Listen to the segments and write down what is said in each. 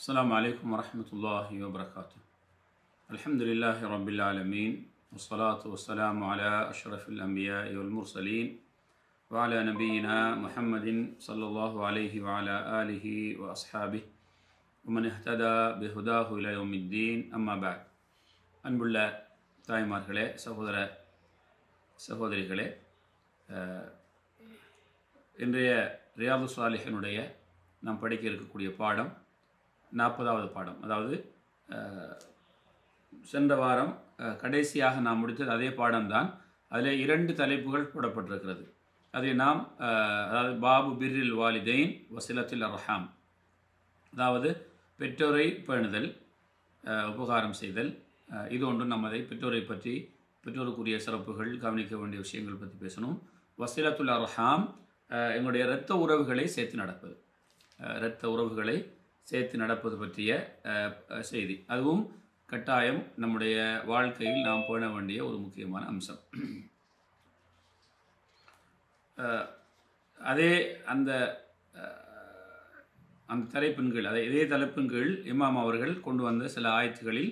السلام عليكم ورحمة الله وبركاته الحمد لله رب العالمين والصلاة والسلام على أشرف الأنبياء والمرسلين وعلى نبينا محمد صلى الله عليه وعلى آله وأصحابه ومن اهتدى بهداه إلى يوم الدين أما بعد அன்புள்ள தாய்மார்களே சகோதர சகோதரிகளே அஹ், இன்றைய ரியாது சாலிஹினுடைய நாம் படிக்க இருக்கக்கூடிய பாடம் நாற்பதாவது பாடம். அதாவது சென்ற வாரம் கடைசியாக நாம் முடித்தது அதே பாடம்தான். அதில் இரண்டு தலைப்புகள் போடப்பட்டிருக்கிறது. அதை நாம் அதாவது பாபு பிர்ரில் வாலிதைன் வசிலத்தில் அர்ஹாம். அதாவது பெற்றோரை பேணுதல் உபகாரம் செய்தல் இது ஒன்றும் நம்ம அதை பெற்றோரை பற்றி பெற்றோருக்குரிய சிறப்புகள் கவனிக்க வேண்டிய விஷயங்கள் பற்றி பேசணும். வசிலத்துல் அர்ஹாம் எங்களுடைய இரத்த உறவுகளை சேர்த்து நடப்பது. இரத்த உறவுகளை சேர்த்து நடப்பது பற்றிய செய்தி. அதுவும் கட்டாயம் நம்முடைய வாழ்க்கையில் நாம் பேண வேண்டிய ஒரு முக்கியமான அம்சம். அதே அந்த அந்த தலைப்பின் கீழ் அதை இதே தலைப்பின் கீழ் இமாம் அவர்கள் கொண்டு வந்த சில ஆயத்துகளில்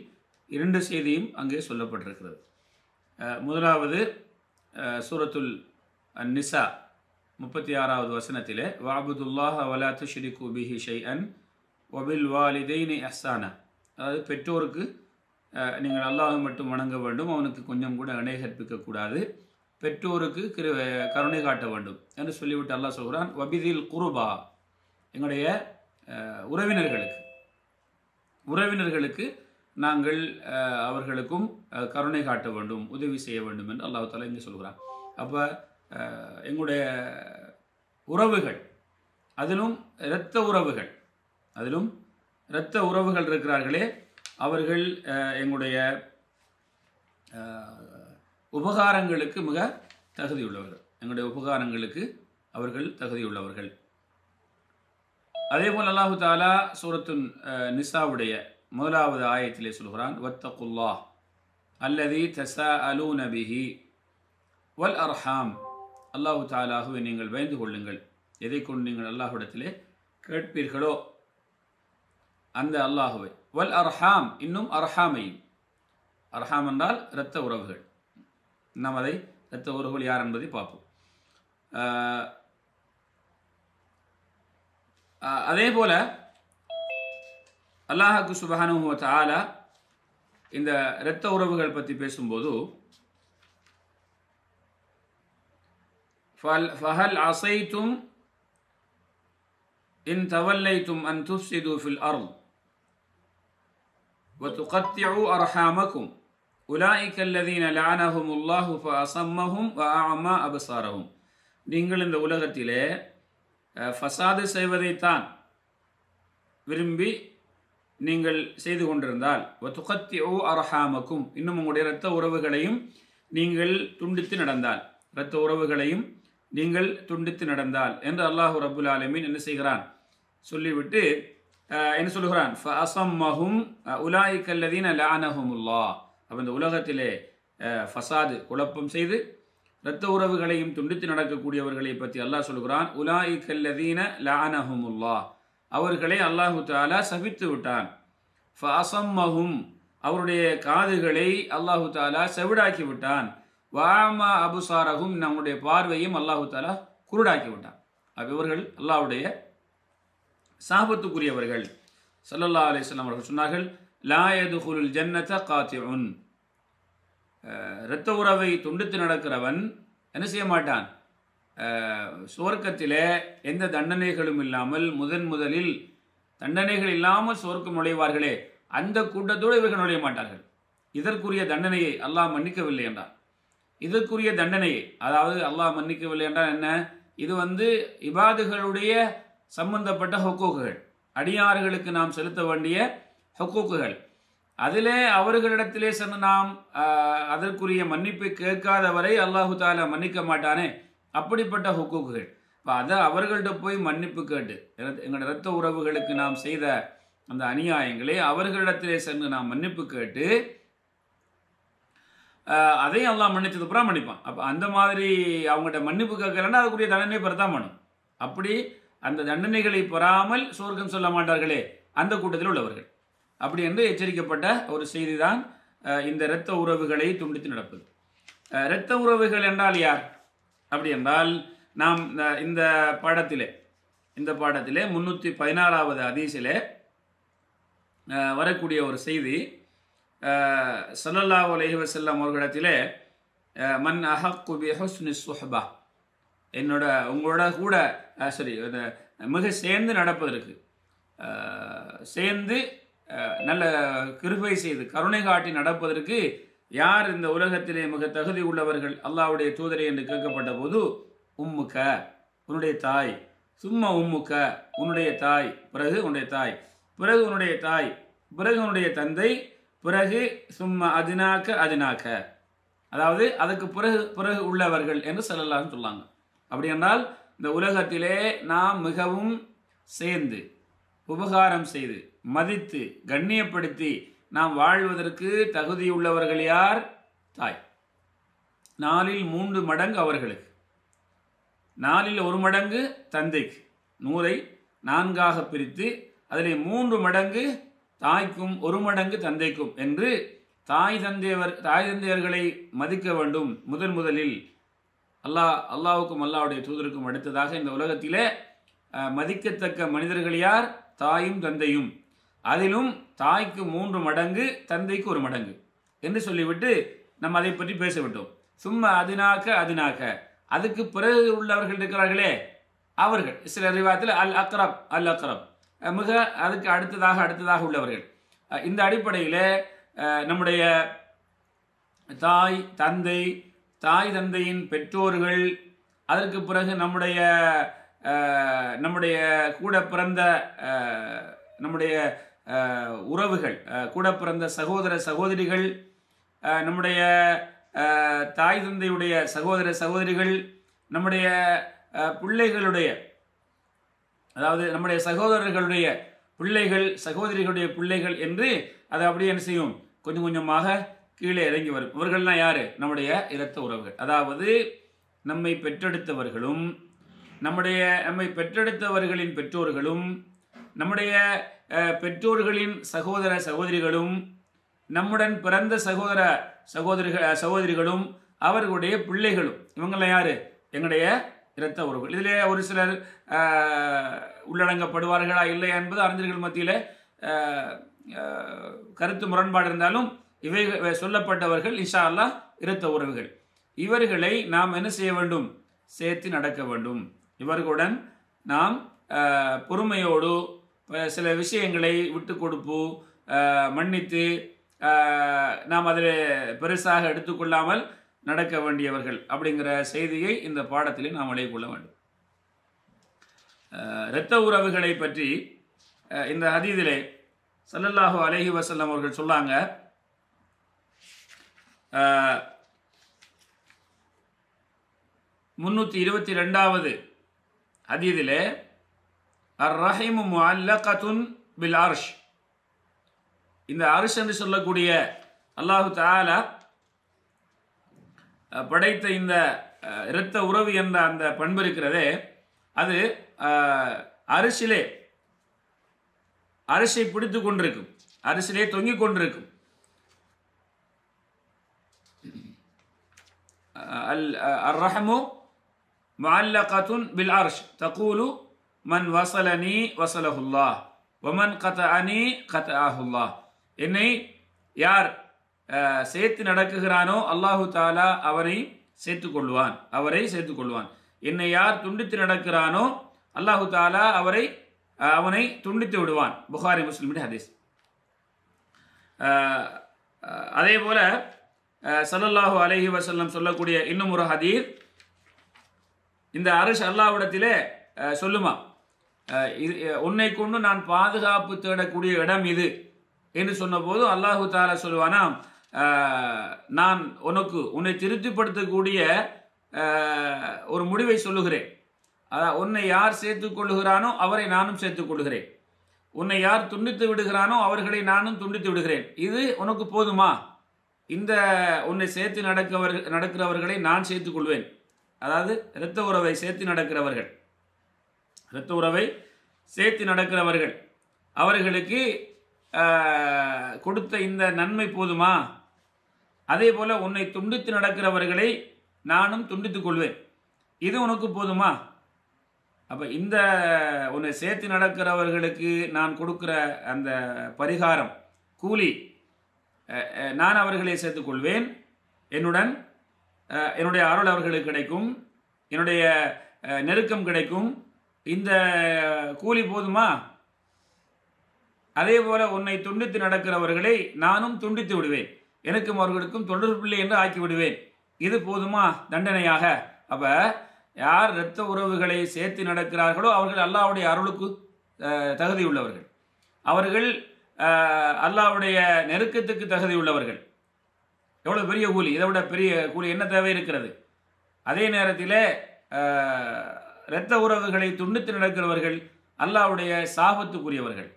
இரண்டு செய்தியும் அங்கே சொல்லப்பட்டிருக்கிறது. அஹ், முதலாவது அஹ், சூரத்துல் நிசா முப்பத்தி ஆறாவது வசனத்திலே வாபுதுல்லாஹ் வலா துஷ்ரிகு பிஹி ஷைஅன் ஒபில் வாலிதைனி அஹ்சானா. அதாவது பெற்றோருக்கு நீங்கள் அல்லாஹ் மட்டும் வணங்க வேண்டும் அவனுக்கு கொஞ்சம் கூட இணை கற்பிக்கக்கூடாது பெற்றோருக்கு கிரு கருணை காட்ட வேண்டும் என்று சொல்லிவிட்டு அல்லாஹ் சொல்கிறான் வபிதில் குருபா. எங்களுடைய உறவினர்களுக்கு உறவினர்களுக்கு நாங்கள் அவர்களுக்கும் கருணை காட்ட வேண்டும் உதவி செய்ய வேண்டும் என்று அல்லாஹ் தாலா இங்கே சொல்கிறான். அப்போ எங்களுடைய உறவுகள் அதிலும் இரத்த உறவுகள் அதிலும் இரத்த உறவுகள் இருக்கிறார்களே அவர்கள் எங்களுடைய உபகாரங்களுக்கு மிக தகுதியுள்ளவர்கள் எங்களுடைய உபகாரங்களுக்கு அவர்கள் தகுதியுள்ளவர்கள். அதே போல் அல்லாஹு தாலா சூரத்துன் நிசாவுடைய முதலாவது ஆயத்திலே சொல்கிறான் வத்தகுல்லா அல்லதி தசா அலூ நபிஹி வல் அர்ஹாம். அல்லாஹு தாலாகுவை நீங்கள் பயந்து கொள்ளுங்கள் எதை கொண்டு நீங்கள் அல்லாஹுடத்திலே கேட்பீர்களோ அந்த அல்லாஹுவை. வல் அர்ஹாம் இன்னும் அர்ஹாமையும். அர்ஹாம் என்றால் இரத்த உறவுகள். நாம் அதை இரத்த உறவுகள் யார் என்பதை பார்ப்போம். அதே போல அல்லாஹாக்கு சுபஹானு தாலா இந்த இரத்த உறவுகள் பற்றி பேசும்போது ஃபல் ஃபஹல் அசைத்தும் இன் தவல்லைத்தும் அன் துஃப்சிது ஃபில் அருள் وتقطعوا أرحامكم أولئك الذين لعنهم الله فأصمهم وأعمى أبصارهم நீங்கள் இந்த உலகத்திலே அஹ், ஃபசாது செய்வதைத்தான் விரும்பி நீங்கள் செய்து கொண்டிருந்தால் துகத்தி ஓ அரஹாமக்கும் இன்னும் உங்களுடைய இரத்த உறவுகளையும் நீங்கள் துண்டித்து நடந்தால் இரத்த உறவுகளையும் நீங்கள் துண்டித்து நடந்தால் என்று அல்லாஹு ரபுல் ஆலமீன் என்ன செய்கிறான் சொல்லிவிட்டு அஹ், என்ன சொல்லுகிறான்? உலாய் கல்லதீன லானஹமுல்லா. அப்போ இந்த உலகத்திலே ஃபசாது குழப்பம் செய்து இரத்த உறவுகளையும் துண்டித்து நடக்கக்கூடியவர்களை பற்றி அல்லாஹ் சொல்கிறான் உலாய்கல்லதீன லானஹுமுல்லா. அவர்களை அல்லாஹு தாலா சபித்து விட்டான். ஃபஅசம்மஹும் அவருடைய காதுகளை அல்லாஹு தாலா செவிடாக்கி விட்டான். வாமா அபுசாரகும் நம்முடைய பார்வையும் அல்லாஹு தாலா குருடாக்கி விட்டான். அப்ப இவர்கள் அல்லாஹ்வுடைய சாபத்துக்குரியவர்கள். சல்லல்லா அலைஹி அவர்கள் சொன்னார்கள் லா யதுகுலுல் ஜன்னத காத்திஉன். அஹ், இரத்த உறவை துண்டித்து நடக்கிறவன் என்ன செய்ய மாட்டான்? அஹ், சுவர்க்கத்திலே எந்த தண்டனைகளும் இல்லாமல் முதன் முதலில் தண்டனைகள் இல்லாமல் சுவர்க்கம் நுழைவார்களே அந்த கூட்டத்தோடு இவர்கள் நுழைய மாட்டார்கள். இதற்குரிய தண்டனையை அல்லாஹ் மன்னிக்கவில்லை என்றார் இதற்குரிய தண்டனையை அதாவது அல்லாஹ் மன்னிக்கவில்லை என்றால் என்ன? இது வந்து இபாதுகளுடைய சம்பந்தப்பட்ட ஹொக்கூக்குகள். அடியாறுகளுக்கு நாம் செலுத்த வேண்டிய ஹொக்கூக்குகள். அதிலே அவர்களிடத்திலே சென்று நாம் அதற்குரிய மன்னிப்பை கேட்காத வரை அல்லாஹு தாலா மன்னிக்க மாட்டானே. அப்படிப்பட்ட ஹுக்கூக்குகள். இப்போ அதை அவர்கள்ட்ட போய் மன்னிப்பு கேட்டு எனது- எங்களோட இரத்த உறவுகளுக்கு நாம் செய்த அந்த அநியாயங்களை அவர்களிடத்திலே சென்று நாம் மன்னிப்பு கேட்டு அதையும் எல்லாம் மன்னிச்சது அப்புறம் மன்னிப்பான். அப்போ அந்த மாதிரி அவங்ககிட்ட மன்னிப்பு கேட்கலன்னா அதுக்குரிய தண்டனை பெறத்தான் பண்ணும் அப்படி அந்த தண்டனைகளை பெறாமல் சுவர்க்கம் சொல்ல மாட்டார்களே அந்த கூட்டத்தில் உள்ளவர்கள். அப்படி என்று எச்சரிக்கப்பட்ட ஒரு செய்தி தான் இந்த இரத்த உறவுகளை துண்டித்து நடப்பது. இரத்த உறவுகள் என்றால் யார்? அப்படி என்றால் நாம் இந்த பாடத்திலே இந்த பாடத்திலே முன்னூற்றி பதினாறாவது அதீசிலே வரக்கூடிய ஒரு செய்தி அஹ், ஸல்லல்லாஹு அலைஹி அவர்களிடத்திலே மன் அஹக்கு பி ஹுஸ்னி என்னோட உங்களோட கூட சரி மிக சேர்ந்து நடப்பதற்கு சேர்ந்து நல்ல கிருபை செய்து கருணை காட்டி நடப்பதற்கு யார் இந்த உலகத்திலே மிக தகுதி உள்ளவர்கள்? அல்லாவுடைய தூதரை என்று கேட்கப்பட்ட போது உம்முக்க உன்னுடைய தாய். சும்மா உம்முக்க உன்னுடைய தாய். பிறகு உன்னுடைய தாய். பிறகு உன்னுடைய தாய். பிறகு உன்னுடைய தந்தை. பிறகு சும்மா அதினாக்க அதினாக்க அதாவது அதுக்கு பிறகு பிறகு உள்ளவர்கள் என்று சொல்லலாம்னு சொல்லாங்க. அப்படி என்றால் இந்த உலகத்திலே நாம் மிகவும் சேர்ந்து உபகாரம் செய்து மதித்து கண்ணியப்படுத்தி நாம் வாழ்வதற்கு தகுதியுள்ளவர்கள் யார்? தாய். நாலில் மூன்று மடங்கு அவர்களுக்கு. நாலில் ஒரு மடங்கு தந்தைக்கு. நூறை நான்காக பிரித்து அதிலே மூன்று மடங்கு தாய்க்கும் ஒரு மடங்கு தந்தைக்கும் என்று தாய் தந்தையவர் தாய் தந்தையர்களை மதிக்க வேண்டும் முதன் முதலில். அல்லாஹ் அல்லாவுக்கும் அல்லாவுடைய தூதருக்கும் அடுத்ததாக இந்த உலகத்திலே மதிக்கத்தக்க மனிதர்கள் யார்? தாயும் தந்தையும். அதிலும் தாய்க்கு மூன்று மடங்கு தந்தைக்கு ஒரு மடங்கு என்று சொல்லிவிட்டு நம்ம அதை பற்றி பேசிவிட்டோம். சும்மா அதினாக்க அதினாக்க அதுக்கு பிறகு உள்ளவர்கள் இருக்கிறார்களே அவர்கள். சில ரிவாயத்தில் அல் அக்ரப் அல் அக்ரப். மிக அதுக்கு அடுத்ததாக அடுத்ததாக உள்ளவர்கள். இந்த அடிப்படையில் நம்முடைய தாய் தந்தை தாய் தந்தையின் பெற்றோர்கள் அதற்கு பிறகு நம்முடைய நம்முடைய கூட பிறந்த நம்முடைய உறவுகள் கூட பிறந்த சகோதர சகோதரிகள் நம்முடைய தாய் தந்தையுடைய சகோதர சகோதரிகள் நம்முடைய பிள்ளைகளுடைய அதாவது நம்முடைய சகோதரர்களுடைய பிள்ளைகள் சகோதரிகளுடைய பிள்ளைகள் என்று அதை அப்படியே என்ன செய்யும்? கொஞ்சம் கொஞ்சமாக கீழே இறங்கி வரும். இவர்கள்லாம் யார்? நம்முடைய இரத்த உறவுகள். அதாவது நம்மை பெற்றெடுத்தவர்களும் நம்முடைய நம்மை பெற்றெடுத்தவர்களின் பெற்றோர்களும் நம்முடைய பெற்றோர்களின் சகோதர சகோதரிகளும் நம்முடன் பிறந்த சகோதர சகோதரிகள் சகோதரிகளும் அவர்களுடைய பிள்ளைகளும். இவங்களாம் யார்? எங்களுடைய இரத்த உறவுகள். இதிலே ஒரு சிலர் உள்ளடங்கப்படுவார்களா இல்லையா என்பது அறிஞர்கள் மத்தியில் கருத்து முரண்பாடு இருந்தாலும் இவை சொல்லப்பட்டவர்கள் இஷா அல்லாஹ் இரத்த உறவுகள். இவர்களை நாம் என்ன செய்ய வேண்டும்? சேர்த்து நடக்க வேண்டும். இவர்களுடன் நாம் பொறுமையோடு சில விஷயங்களை விட்டு கொடுப்பு மன்னித்து நாம் அதில் பெருசாக எடுத்துக்கொள்ளாமல் நடக்க வேண்டியவர்கள் அப்படிங்கிற செய்தியை இந்த பாடத்திலே நாம் விளைய கொள்ள வேண்டும். இரத்த உறவுகளை பற்றி இந்த ஹதீதிலே சல்லல்லாஹு அலஹி வசல்லம் அவர்கள் சொல்லாங்க. முன்னூற்றி இருபத்தி ரெண்டாவது ஹதீதிலே அர் ரஹிமு முஅல்லகத்துன் பில் அர்ஷ். இந்த அர்ஷ் என்று சொல்லக்கூடிய அல்லாஹு தாலா படைத்த இந்த இரத்த உறவு என்ற அந்த பண்பு இருக்கிறதே அது அரிசிலே அரிசை பிடித்து கொண்டிருக்கும் அரிசிலே தொங்கிக் கொண்டிருக்கும். الرحم معلقة بالعرش تقول من وصلني وصله الله ومن قطعني قطعه الله என்னை யார் அஹ், சேர்த்து நடக்குகிறானோ அல்லாஹு தாலா அவனை சேர்த்துக் கொள்வான் அவரை சேர்த்துக் கொள்வான் என்னை யார் துண்டித்து நடக்கிறானோ அல்லாஹு தாலா அவரை அஹ், அவனை துண்டித்து விடுவான் புகாரி முஸ்லிமின் ஹதீஸ் அஹ், அஹ், அதே போல சல்லல்லாஹு அலஹி வசல்லம் சொல்லக்கூடிய இன்னும் ஒரு ஹதீர் இந்த அரசு அல்லாவிடத்திலே சொல்லுமா இது உன்னை கொண்டு நான் பாதுகாப்பு தேடக்கூடிய இடம் இது என்று சொன்னபோது அல்லாஹு தாலா சொல்லுவானா நான் உனக்கு உன்னை திருப்திப்படுத்தக்கூடிய ஒரு முடிவை சொல்லுகிறேன். அதான் உன்னை யார் சேர்த்துக் கொள்ளுகிறானோ அவரை நானும் சேர்த்துக் கொள்கிறேன் உன்னை யார் துண்டித்து விடுகிறானோ அவர்களை நானும் துண்டித்து விடுகிறேன். இது உனக்கு போதுமா? இந்த உன்னை சேர்த்து நடக்கவர் நடக்கிறவர்களை நான் சேர்த்து கொள்வேன். அதாவது இரத்த உறவை சேர்த்து நடக்கிறவர்கள். இரத்த உறவை சேர்த்து நடக்கிறவர்கள். அவர்களுக்கு கொடுத்த இந்த நன்மை போதுமா? அதே போல் உன்னை துண்டித்து நடக்கிறவர்களை நானும் துண்டித்துக் கொள்வேன். இது உனக்கு போதுமா? அப்போ இந்த உன்னை சேர்த்து நடக்கிறவர்களுக்கு நான் கொடுக்குற அந்த பரிகாரம் கூலி நான் அவர்களை சேர்த்துக் கொள்வேன் என்னுடன் என்னுடைய அருள் அவர்களுக்கு கிடைக்கும். என்னுடைய நெருக்கம் கிடைக்கும். இந்த கூலி போதுமா? அதே போல உன்னை துண்டித்து நடக்கிறவர்களை நானும் துண்டித்து விடுவேன். எனக்கும் அவர்களுக்கும் தொடர்பில்லை என்று ஆக்கி விடுவேன். இது போதுமா? தண்டனையாக. அப்ப யார் இரத்த உறவுகளை சேர்த்து நடக்கிறார்களோ அவர்கள் அல்லாவுடைய அருளுக்கு தகுதியுள்ளவர்கள். தகுதி உள்ளவர்கள் அவர்கள் அல்லாவுடைய நெருக்கத்துக்கு தகுதி உள்ளவர்கள். எவ்வளோ பெரிய கூலி? இதை விட பெரிய கூலி என்ன தேவை இருக்கிறது? அதே நேரத்தில் இரத்த உறவுகளை துண்டித்து நடக்கிறவர்கள் அல்லாவுடைய சாபத்துக்குரியவர்கள்.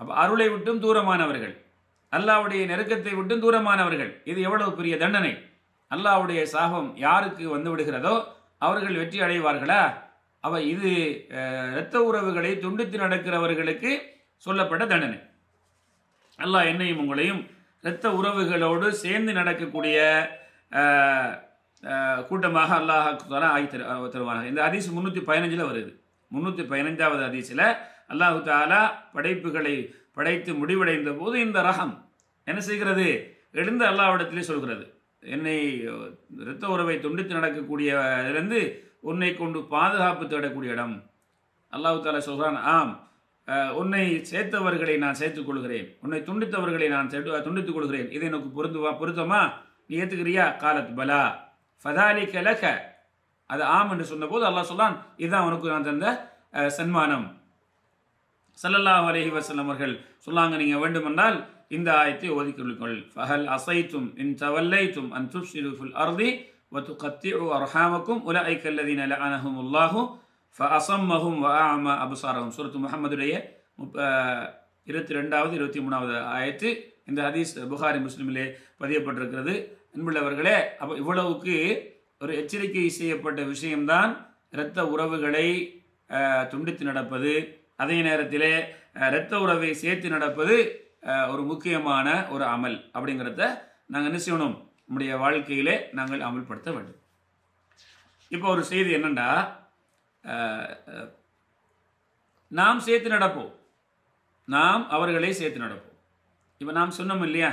அப்போ அருளை விட்டும் தூரமானவர்கள். அல்லாவுடைய நெருக்கத்தை விட்டும் தூரமானவர்கள். இது எவ்வளவு பெரிய தண்டனை? அல்லாவுடைய சாபம் யாருக்கு வந்து விடுகிறதோ அவர்கள் வெற்றி அடைவார்களா? அவ இது இரத்த உறவுகளை துண்டித்து நடக்கிறவர்களுக்கு சொல்லப்பட்ட தண்டனை. அல்லாஹ் என்னையும் உங்களையும் இரத்த உறவுகளோடு சேர்ந்து நடக்கக்கூடிய கூட்டமாக அல்லாஹ் தஆலா ஆகி தரு அஹ் இந்த ஹதீஸ் முந்நூற்றி பதினஞ்சில் வருது. முந்நூற்றி பதினைஞ்சாவது ஹதீஸில் அல்லாஹு தாலா படைப்புகளை படைத்து முடிவடைந்த போது இந்த ரகம் என்ன செய்கிறது? எழுந்து அல்லாவிடத்திலே சொல்கிறது. என்னை இரத்த உறவை துண்டித்து நடக்கக்கூடியதிலிருந்து உன்னை கொண்டு பாதுகாப்பு தேடக்கூடிய இடம். அல்லாஹு தாலா சொல்கிறான் ஆம். உன்னை சேர்த்தவர்களை நான் சேர்த்துக் கொள்கிறேன் உன்னை துண்டித்தவர்களை நான் சேர்த்து துண்டித்துக் கொள்கிறேன் இதை எனக்கு பொருந்துவா பொருத்தமா? நீ ஏற்றுக்கிறியா காலத் பலா. ஃபதாலி கலக அது ஆம் என்று சொன்னபோது அல்லாஹ் சொல்லான் இதுதான் உனக்கு நான் தந்த சன்மானம். சல்லல்லா அலஹி வசல்லம் அவர்கள் சொல்லாங்க நீங்கள் வேண்டுமென்றால் இந்த ஆயத்தை ஒதுக்கிக்கொள் ஃபஹல் அசைத்தும் இன் தவல்லைத்தும் அன் துப்சிரு ஃபுல் அர்தி வத்து கத்தி அர்ஹாமக்கும் உல ஐக்கல்லதீன் அலஹமுல்லாஹும் ஃபஅசம்மஹும் வ ஆம அபுசாரகம் சுரத்து முகமதுடைய இருபத்தி ரெண்டாவது இருபத்தி மூணாவது ஆயத்து இந்த ஹதீஸ் புகாரி முஸ்லீமிலே பதியப்பட்டிருக்கிறது. என்புள்ளவர்களே அப்போ இவ்வளவுக்கு ஒரு எச்சரிக்கை செய்யப்பட்ட விஷயம்தான் இரத்த உறவுகளை துண்டித்து நடப்பது. அதே நேரத்திலே இரத்த உறவை சேர்த்து நடப்பது ஒரு முக்கியமான ஒரு அமல் அப்படிங்கிறத நாங்கள் என்ன செய்யணும்? நம்முடைய வாழ்க்கையிலே நாங்கள் அமல்படுத்த வேண்டும். இப்போ ஒரு செய்தி என்னென்னா நாம் சேர்த்து நடப்போம். நாம் அவர்களை சேர்த்து நடப்போம். இப்போ நாம் சொன்னோம் இல்லையா?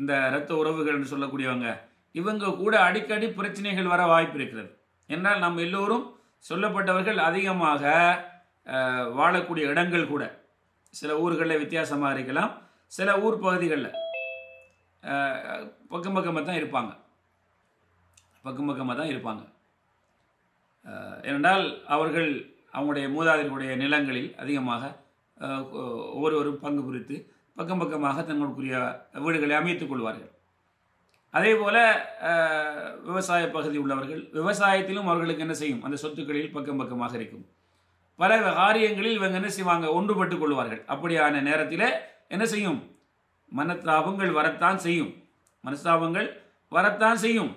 இந்த இரத்த உறவுகள்னு சொல்லக்கூடியவங்க இவங்க கூட அடிக்கடி பிரச்சனைகள் வர வாய்ப்பு இருக்கிறது. என்றால் நம்ம எல்லோரும் சொல்லப்பட்டவர்கள் அதிகமாக வாழக்கூடிய இடங்கள் கூட. சில ஊர்களில் வித்தியாசமாக இருக்கலாம். சில ஊர் பகுதிகளில் பக்கம் பக்கமாக தான் இருப்பாங்க. பக்கம் பக்கமாக தான் இருப்பாங்க. ஏனென்றால் அவர்கள் அவங்களுடைய மூதாதையர்களுடைய நிலங்களில் அதிகமாக ஒவ்வொருவரும் பங்கு குறித்து பக்கம் பக்கமாக தங்களுக்குரிய வீடுகளை அமைத்துக் கொள்வார்கள். அதே போல் விவசாய பகுதி உள்ளவர்கள் விவசாயத்திலும் அவர்களுக்கு என்ன செய்யும்? அந்த சொத்துக்களில் பக்கம் பக்கமாக இருக்கும். பல காரியங்களில் இவங்க என்ன செய்வாங்க? ஒன்றுபட்டு கொள்வார்கள். அப்படியான நேரத்தில் என்ன செய்யும்? மனத்தாபங்கள் வரத்தான் செய்யும். மனஸ்தாபங்கள் வரத்தான் செய்யும்.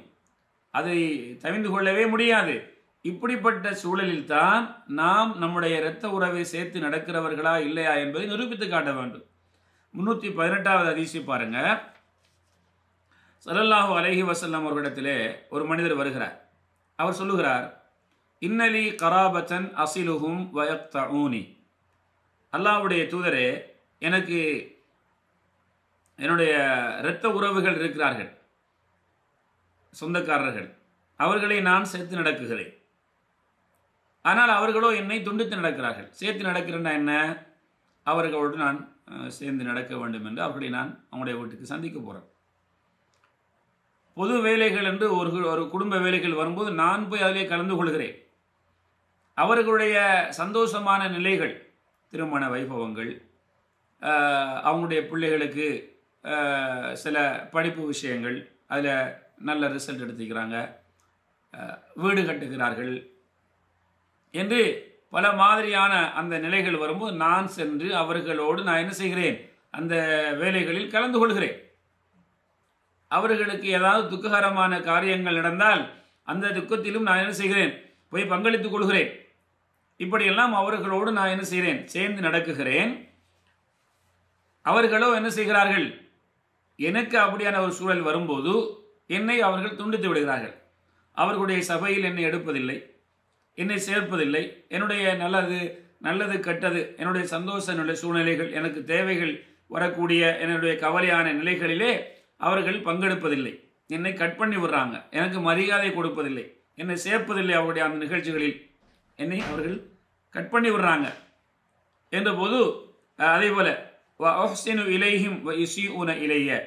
அதை தவிர்ந்து கொள்ளவே முடியாது. இப்படிப்பட்ட சூழலில் தான் நாம் நம்முடைய இரத்த உறவை சேர்த்து நடக்கிறவர்களா இல்லையா என்பதை நிரூபித்து காட்ட வேண்டும். முன்னூற்றி பதினெட்டாவது அதிசி பாருங்க. சரல்லாஹு அலைஹி வஸல்லம் அவர்களிடத்திலே ஒரு மனிதர் வருகிறார். அவர் சொல்லுகிறார் இன்னலி கராபத்தன் அசிலுஹும் வயக்தஊனி. அல்லாஹ்வுடைய தூதரே எனக்கு என்னுடைய இரத்த உறவுகள் இருக்கிறார்கள் சொந்தக்காரர்கள். அவர்களை நான் சேர்த்து நடக்குகிறேன். ஆனால் அவர்களோ என்னை துண்டித்து நடக்கிறார்கள். சேர்த்து நடக்கிறேன்னா என்ன? அவர்களோடு நான் சேர்ந்து நடக்க வேண்டும் என்று அவர்களை நான் அவங்களுடைய வீட்டுக்கு சந்திக்க போகிறேன் பொது வேலைகள் என்று ஒரு ஒரு குடும்ப வேலைகள் வரும்போது நான் போய் அதிலே கலந்து கொள்கிறேன். அவர்களுடைய சந்தோஷமான நிலைகள் திருமண வைபவங்கள் அவங்களுடைய பிள்ளைகளுக்கு சில படிப்பு விஷயங்கள் அதில் நல்ல ரிசல்ட் எடுத்துக்கிறாங்க. வீடு கட்டுகிறார்கள். என்று பல மாதிரியான அந்த நிலைகள் வரும்போது நான் சென்று அவர்களோடு நான் என்ன செய்கிறேன்? அந்த வேலைகளில் கலந்து கொள்கிறேன். அவர்களுக்கு ஏதாவது துக்ககரமான காரியங்கள் நடந்தால் அந்த துக்கத்திலும் நான் என்ன செய்கிறேன்? போய் பங்களித்துக் கொள்கிறேன். இப்படியெல்லாம் அவர்களோடு நான் என்ன செய்கிறேன்? சேர்ந்து நடக்குகிறேன். அவர்களோ என்ன செய்கிறார்கள்? எனக்கு அப்படியான ஒரு சூழல் வரும்போது என்னை அவர்கள் துண்டித்து விடுகிறார்கள். அவர்களுடைய சபையில் என்னை எடுப்பதில்லை. என்னை சேர்ப்பதில்லை. என்னுடைய நல்லது நல்லது கெட்டது என்னுடைய சந்தோஷ நிலை சூழ்நிலைகள் எனக்கு தேவைகள் வரக்கூடிய என்னுடைய கவலையான நிலைகளிலே அவர்கள் பங்கெடுப்பதில்லை. என்னை கட் பண்ணி விடுறாங்க. எனக்கு மரியாதை கொடுப்பதில்லை. என்னை சேர்ப்பதில்லை அவருடைய அந்த நிகழ்ச்சிகளில். என்னை அவர்கள் கட் பண்ணி விடுறாங்க. என்றபோது அதே அதே போல இலையும் உன இலைய.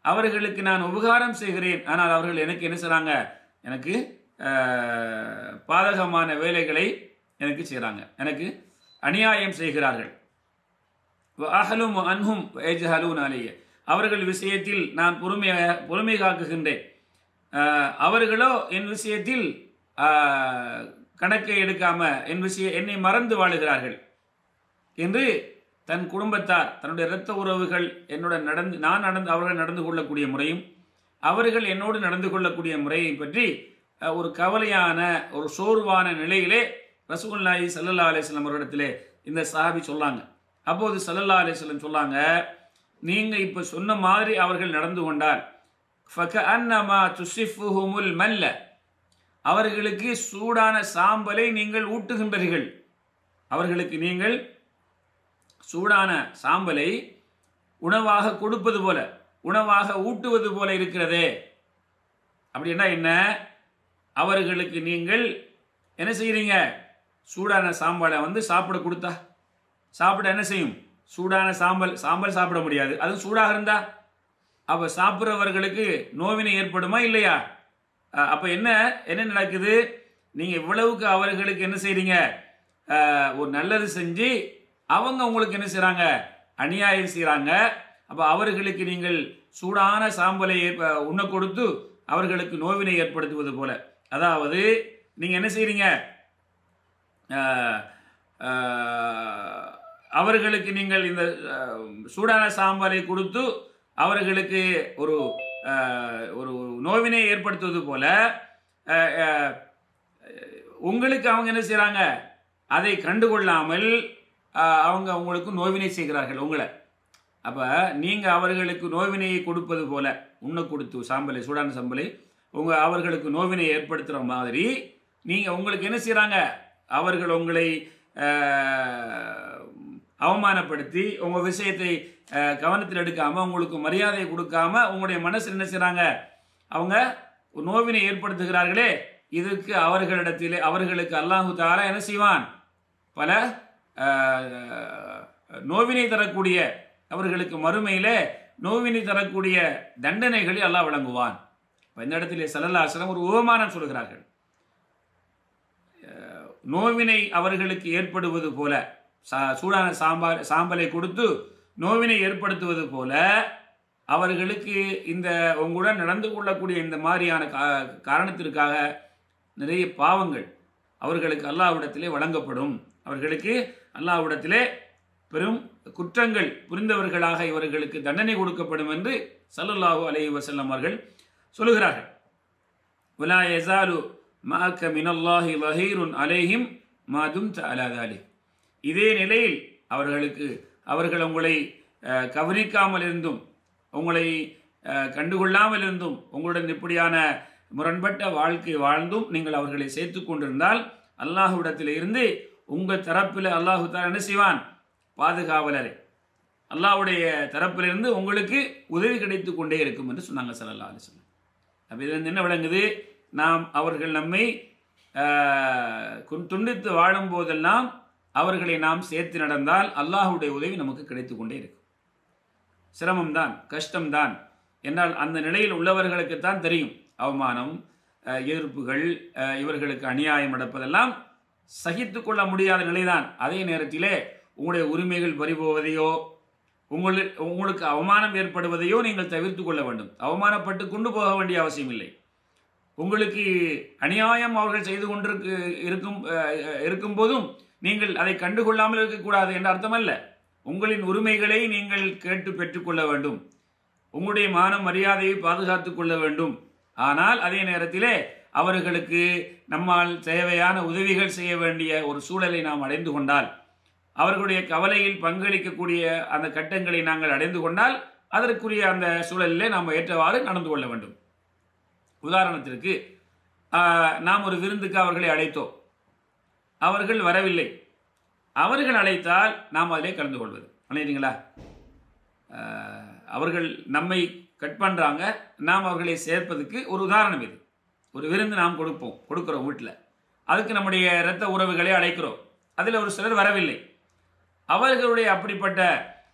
அவர்களுக்கு நான் உபகாரம் செய்கிறேன். ஆனால் அவர்கள் எனக்கு என்ன செய்கிறாங்க எனக்கு பாதகமான வேலைகளை எனக்கு செய்கிறாங்க எனக்கு அநியாயம் செய்கிறார்கள். அஹலும் அன்ஹும் ஏஜஹலூன் அலைய அவர்கள் விஷயத்தில் நான் பொறுமையாக பொறுமை காக்குகின்றேன். அவர்களோ என் விஷயத்தில் கணக்கை எடுக்காம என் விஷய என்னை மறந்து வாழுகிறார்கள் என்று தன் குடும்பத்தார் தன்னுடைய இரத்த உறவுகள் என்னோட நடந்து நான் நடந்து அவர்கள் நடந்து கொள்ளக்கூடிய முறையும் அவர்கள் என்னோடு நடந்து கொள்ளக்கூடிய முறையை பற்றி ஒரு கவலையான ஒரு சோர்வான நிலையிலே ரசூலுல்லாஹி சல்லல்லா அலைஹி வஸல்லம் அவர்களிடத்திலே இந்த சஹாபி சொன்னாங்க அப்போது சல்லல்லா அலிஸ்லம் சொல்லாங்க சொன்னாங்க இப்போ சொன்ன மாதிரி அவர்கள் நடந்து கொண்டால் ஃபகஅன்னமா துசிஃபுஹுமுல் மல்ல அவர்களுக்கு சூடான சாம்பலை நீங்கள் ஊட்டுகின்றீர்கள். அவர்களுக்கு நீங்கள் சூடான சாம்பலை உணவாக கொடுப்பது போல உணவாக ஊட்டுவது போல இருக்கிறதே. அப்படின்னா என்ன? அவர்களுக்கு நீங்கள் என்ன செய்கிறீங்க சூடான சாம்பலை வந்து சாப்பிட கொடுத்தா? சாப்பிட என்ன செய்யும்? சூடான சாம்பல் சாம்பல் சாப்பிட முடியாது. அதுவும் சூடாக இருந்தா? அப்போ சாப்பிட்றவர்களுக்கு நோவினை ஏற்படுமா இல்லையா? அப்போ என்ன என்ன நடக்குது? நீங்கள் இவ்வளவுக்கு அவர்களுக்கு என்ன செய்கிறீங்க ஒரு நல்லது செஞ்சு அவங்க உங்களுக்கு என்ன செய்கிறாங்க அநியாயம் செய்கிறாங்க அப்போ அவர்களுக்கு நீங்கள் சூடான சாம்பலை ஏற்ப- உண்ண கொடுத்து அவர்களுக்கு நோவினை ஏற்படுத்துவது போல. அதாவது நீங்கள் என்ன செய்கிறீங்க அவர்களுக்கு நீங்கள் இந்த சூடான சாம்பலை கொடுத்து அவர்களுக்கு ஒரு ஒரு நோவினை ஏற்படுத்துவது போல உங்களுக்கு அவங்க என்ன செய்கிறாங்க அதை கண்டுகொள்ளாமல் அவங்க அவங்களுக்கு நோவினை செய்கிறார்கள் உங்களை. அப்போ நீங்கள் அவர்களுக்கு நோவினையை கொடுப்பது போல உண்ண கொடுத்து சாம்பலை சூடான சாம்பலை உங்கள் அவர்களுக்கு நோவினை ஏற்படுத்துகிற மாதிரி நீங்கள் உங்களுக்கு என்ன செய்கிறாங்க அவர்கள் உங்களை அவமானப்படுத்தி உங்கள் விஷயத்தை கவனத்தில் எடுக்காமல் உங்களுக்கு மரியாதை கொடுக்காம உங்களுடைய மனசு என்ன செய்கிறாங்க அவங்க நோவினை ஏற்படுத்துகிறார்களே இதற்கு அவர்களிடத்திலே அவர்களுக்கு அல்லாஹு தாலா என்ன செய்வான்? பல நோவினை தரக்கூடிய அவர்களுக்கு மறுமையிலே நோவினை தரக்கூடிய தண்டனைகளை அல்லாஹ் வழங்குவான். இப்போ இந்த இடத்திலே சல்லல்லாஹு ஒரு உபமானம் சொல்கிறார்கள். நோவினை அவர்களுக்கு ஏற்படுவது போல சா- சூடான சாம்பார் சாம்பலை கொடுத்து நோவினை ஏற்படுத்துவது போல அவர்களுக்கு இந்த உங்களுடன் நடந்து கொள்ளக்கூடிய இந்த மாதிரியான கா- காரணத்திற்காக நிறைய பாவங்கள் அவர்களுக்கு அல்லாவிடத்திலே வழங்கப்படும். அவர்களுக்கு அல்லாவிடத்திலே பெரும் குற்றங்கள் புரிந்தவர்களாக இவர்களுக்கு தண்டனை கொடுக்கப்படும் என்று ஸல்லல்லாஹு அலைவசல்லம் அவர்கள் சொல்லுகிறார்கள். உலா எசாலு மாக்க மினல்லாஹி வஹீருன் அலேஹிம் மாதும் அலாதாலி இதே நிலையில் அவர்களுக்கு அவர்கள் உங்களை கவனிக்காமல் இருந்தும் உங்களை கண்டுகொள்ளாமல் இருந்தும் உங்களுடன் இப்படியான முரண்பட்ட வாழ்க்கை வாழ்ந்தும் நீங்கள் அவர்களை சேர்த்து கொண்டிருந்தால் அல்லாஹுவிடத்தில் இருந்து உங்கள் தரப்பில் அல்லாஹு தான் என்ன செய்வான்? பாதுகாவலர். அல்லாஹுடைய தரப்பிலிருந்து உங்களுக்கு உதவி கிடைத்து கொண்டே இருக்கும் என்று சொன்னாங்க சல்லா அலிஸ்லாம் அப்போ இதிலிருந்து என்ன விளங்குது? நாம் அவர்கள் நம்மை துண்டித்து வாழும் போதெல்லாம் அவர்களை நாம் சேர்த்து நடந்தால் அல்லாஹுடைய உதவி நமக்கு கிடைத்து கொண்டே இருக்கும். சிரமம்தான் கஷ்டம்தான். என்னால் அந்த நிலையில் உள்ளவர்களுக்குத்தான் தெரியும். அவமானம் எதிர்ப்புகள் இவர்களுக்கு அநியாயம் நடப்பதெல்லாம் சகித்து கொள்ள முடியாத நிலைதான். அதே நேரத்திலே உங்களுடைய உரிமைகள் பறிபோவதையோ உங்களு உங்களுக்கு அவமானம் ஏற்படுவதையோ நீங்கள் தவிர்த்து கொள்ள வேண்டும். அவமானப்பட்டு கொண்டு போக வேண்டிய அவசியம் இல்லை. உங்களுக்கு அநியாயம் அவர்கள் செய்து கொண்டிருக்கு இருக்கும் இருக்கும் போதும் நீங்கள் அதை கண்டுகொள்ளாமல் இருக்கக்கூடாது என்ற அர்த்தமல்ல. உங்களின் உரிமைகளை நீங்கள் கேட்டு பெற்றுக்கொள்ள வேண்டும். உங்களுடைய மான மரியாதையை பாதுகாத்து கொள்ள வேண்டும். ஆனால் அதே நேரத்திலே அவர்களுக்கு நம்மால் தேவையான உதவிகள் செய்ய வேண்டிய ஒரு சூழலை நாம் அடைந்து கொண்டால் அவர்களுடைய கவலையில் பங்களிக்கக்கூடிய அந்த கட்டங்களை நாங்கள் அடைந்து கொண்டால் அதற்குரிய அந்த சூழலிலே நாம் ஏற்றவாறு நடந்து கொள்ள வேண்டும். உதாரணத்திற்கு நாம் ஒரு விருந்துக்கு அவர்களை அழைத்தோம். அவர்கள் வரவில்லை. அவர்கள் அழைத்தால் நாம் அதிலே கலந்து கொள்வது. அழைத்தீங்களா அவர்கள் நம்மை கட் பண்ணுறாங்க நாம் அவர்களை சேர்ப்பதுக்கு ஒரு உதாரணம் இது. ஒரு விருந்து நாம் கொடுப்போம் கொடுக்குறோம் வீட்டில். அதுக்கு நம்முடைய இரத்த உறவுகளை அழைக்கிறோம். அதில் ஒரு சிலர் வரவில்லை. அவர்களுடைய அப்படிப்பட்ட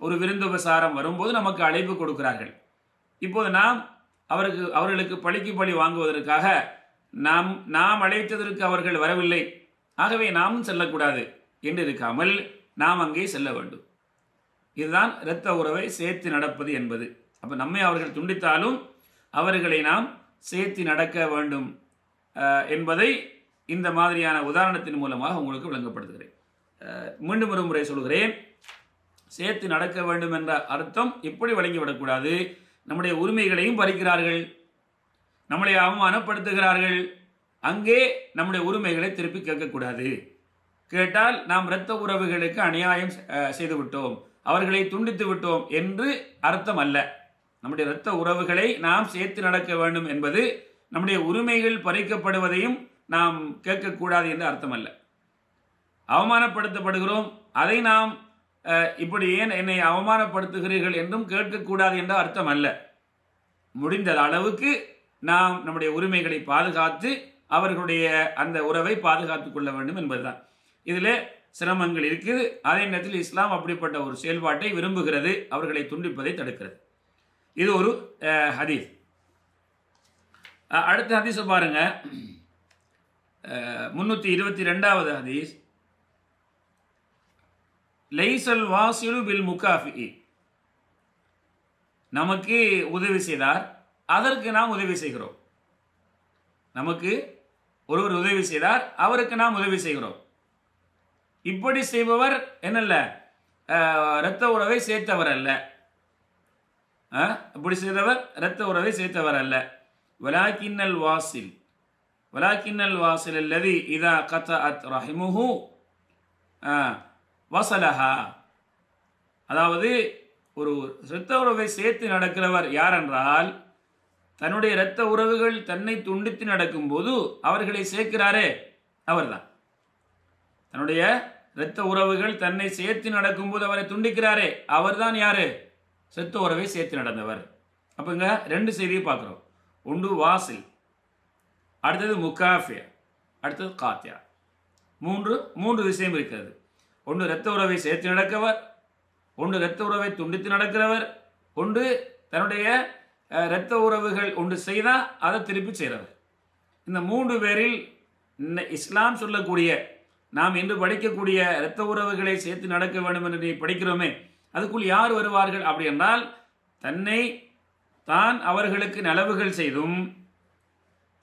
ஒரு விருந்துபசாரம் வரும்போது நமக்கு அழைப்பு கொடுக்கிறார்கள். இப்போது நாம் அவருக்கு அவர்களுக்கு பழிக்கு பழி வாங்குவதற்காக நாம் நாம் அழைத்ததற்கு அவர்கள் வரவில்லை. ஆகவே நாமும் செல்லக்கூடாது என்று இருக்காமல் நாம் அங்கே செல்ல வேண்டும். இதுதான் இரத்த உறவை சேர்த்து நடப்பது என்பது. அப்போ நம்மை அவர்கள் துண்டித்தாலும் அவர்களை நாம் சேர்த்து நடக்க வேண்டும் என்பதை இந்த மாதிரியான உதாரணத்தின் மூலமாக உங்களுக்கு விளங்கப்படுத்துகிறேன். மீண்டும் ஒரு முறை சொல்கிறேன் சேர்த்து நடக்க வேண்டும் என்ற அர்த்தம் இப்படி வழங்கிவிடக்கூடாது. நம்முடைய உரிமைகளையும் பறிக்கிறார்கள். நம்மளை அவமானப்படுத்துகிறார்கள். அங்கே நம்முடைய உரிமைகளை திருப்பி கேட்கக்கூடாது. கேட்டால் நாம் இரத்த உறவுகளுக்கு அநியாயம் செய்து விட்டோம் அவர்களை துண்டித்து விட்டோம் என்று அர்த்தம் அல்ல. நம்முடைய இரத்த உறவுகளை நாம் சேர்த்து நடக்க வேண்டும் என்பது நம்முடைய உரிமைகள் பறிக்கப்படுவதையும் நாம் கேட்கக்கூடாது என்று அர்த்தம் அல்ல. அவமானப்படுத்தப்படுகிறோம். அதை நாம் இப்படி ஏன் என்னை அவமானப்படுத்துகிறீர்கள் என்றும் கேட்கக்கூடாது என்ற அர்த்தம் அல்ல. முடிந்த அளவுக்கு நாம் நம்முடைய உரிமைகளை பாதுகாத்து அவர்களுடைய அந்த உறவை பாதுகாத்து கொள்ள வேண்டும் என்பதுதான். இதில் சிரமங்கள் இருக்குது. அதே நேரத்தில் இஸ்லாம் அப்படிப்பட்ட ஒரு செயல்பாட்டை விரும்புகிறது. அவர்களை துண்டிப்பதை தடுக்கிறது. இது ஒரு ஹதீஸ். அடுத்த ஹதீஸை பாருங்க. முன்னூற்றி இருபத்தி ரெண்டாவது ஹதீஸ். லைசல் வாசிலு பில் முகாஃபி நமக்கு உதவி செய்தார். அதற்கு நாம் உதவி செய்கிறோம். நமக்கு ஒருவர் உதவி செய்தார். அவருக்கு நாம் உதவி செய்கிறோம். இப்படி செய்பவர் என்னல்ல? இரத்த உறவை சேர்த்தவர் அல்ல. இப்படி செய்தவர் இரத்த உறவை சேர்த்தவர் அல்ல. வலாக்கின்னல் வாசில் வலாக்கின்னல் வாசில் அல்லது இதா கத்த அத் ரஹிமுஹு வசலஹா. அதாவது ஒரு இரத்த உறவை சேர்த்து நடக்கிறவர் யார் என்றால் தன்னுடைய இரத்த உறவுகள் தன்னை துண்டித்து நடக்கும்போது அவர்களை சேர்க்கிறாரே அவர்தான். தன்னுடைய இரத்த உறவுகள் தன்னை சேர்த்து நடக்கும்போது அவரை துண்டிக்கிறாரே அவர்தான் யாரு? செத்த உறவை சேர்த்து நடந்தவர். அப்போங்க ரெண்டு செய்தியை பார்க்குறோம். ஒன்று வாசில் அடுத்தது முகாஃபியா அடுத்தது காத்தியா. மூன்று மூன்று விஷயம் இருக்கிறது. ஒன்று இரத்த உறவை சேர்த்து நடக்கவர் ஒன்று இரத்த உறவை துண்டித்து நடக்கிறவர் ஒன்று தன்னுடைய இரத்த உறவுகள் ஒன்று செய்தால் அதை திருப்பி செய்கிறவர். இந்த மூன்று பேரில் இஸ்லாம் சொல்லக்கூடிய நாம் இன்று படிக்கக்கூடிய இரத்த உறவுகளை சேர்த்து நடக்க வேண்டும் என்று நீ படிக்கிறோமே அதுக்குள் யார் வருவார்கள் அப்படி என்றால் தன்னை தான் அவர்களுக்கு நலவுகள் செய்தும்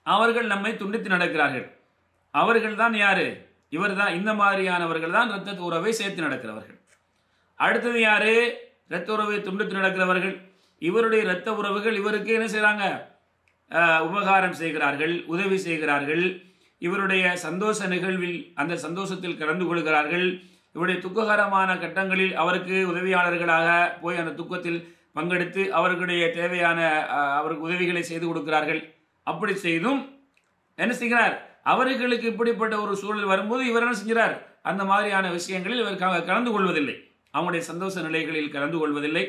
அவர்கள் நம்மை துண்டித்து நடக்கிறார்கள். அவர்கள் தான் யாரு? இவர் தான் இந்த மாதிரியானவர்கள் தான் இரத்த உறவை சேர்த்து நடக்கிறவர்கள். அடுத்தது யாரு? இரத்த உறவை துண்டித்து நடக்கிறவர்கள். இவருடைய இரத்த உறவுகள் இவருக்கு என்ன செய்கிறாங்க உபகாரம் செய்கிறார்கள் உதவி செய்கிறார்கள். இவருடைய சந்தோஷ நிகழ்வில் அந்த சந்தோஷத்தில் கலந்து கொள்கிறார்கள். இவருடைய துக்ககரமான கட்டங்களில் அவருக்கு உதவியாளர்களாக போய் அந்த துக்கத்தில் பங்கெடுத்து அவர்களுடைய தேவையான அவருக்கு உதவிகளை செய்து கொடுக்கிறார்கள். அப்படி செய்தும் என்ன செய்கிறார்? அவர்களுக்கு இப்படிப்பட்ட ஒரு சூழல் வரும்போது இவர் என்ன செஞ்கிறார் அந்த மாதிரியான விஷயங்களில் இவர் கலந்து கொள்வதில்லை. அவனுடைய சந்தோஷ நிலைகளில் கலந்து கொள்வதில்லை.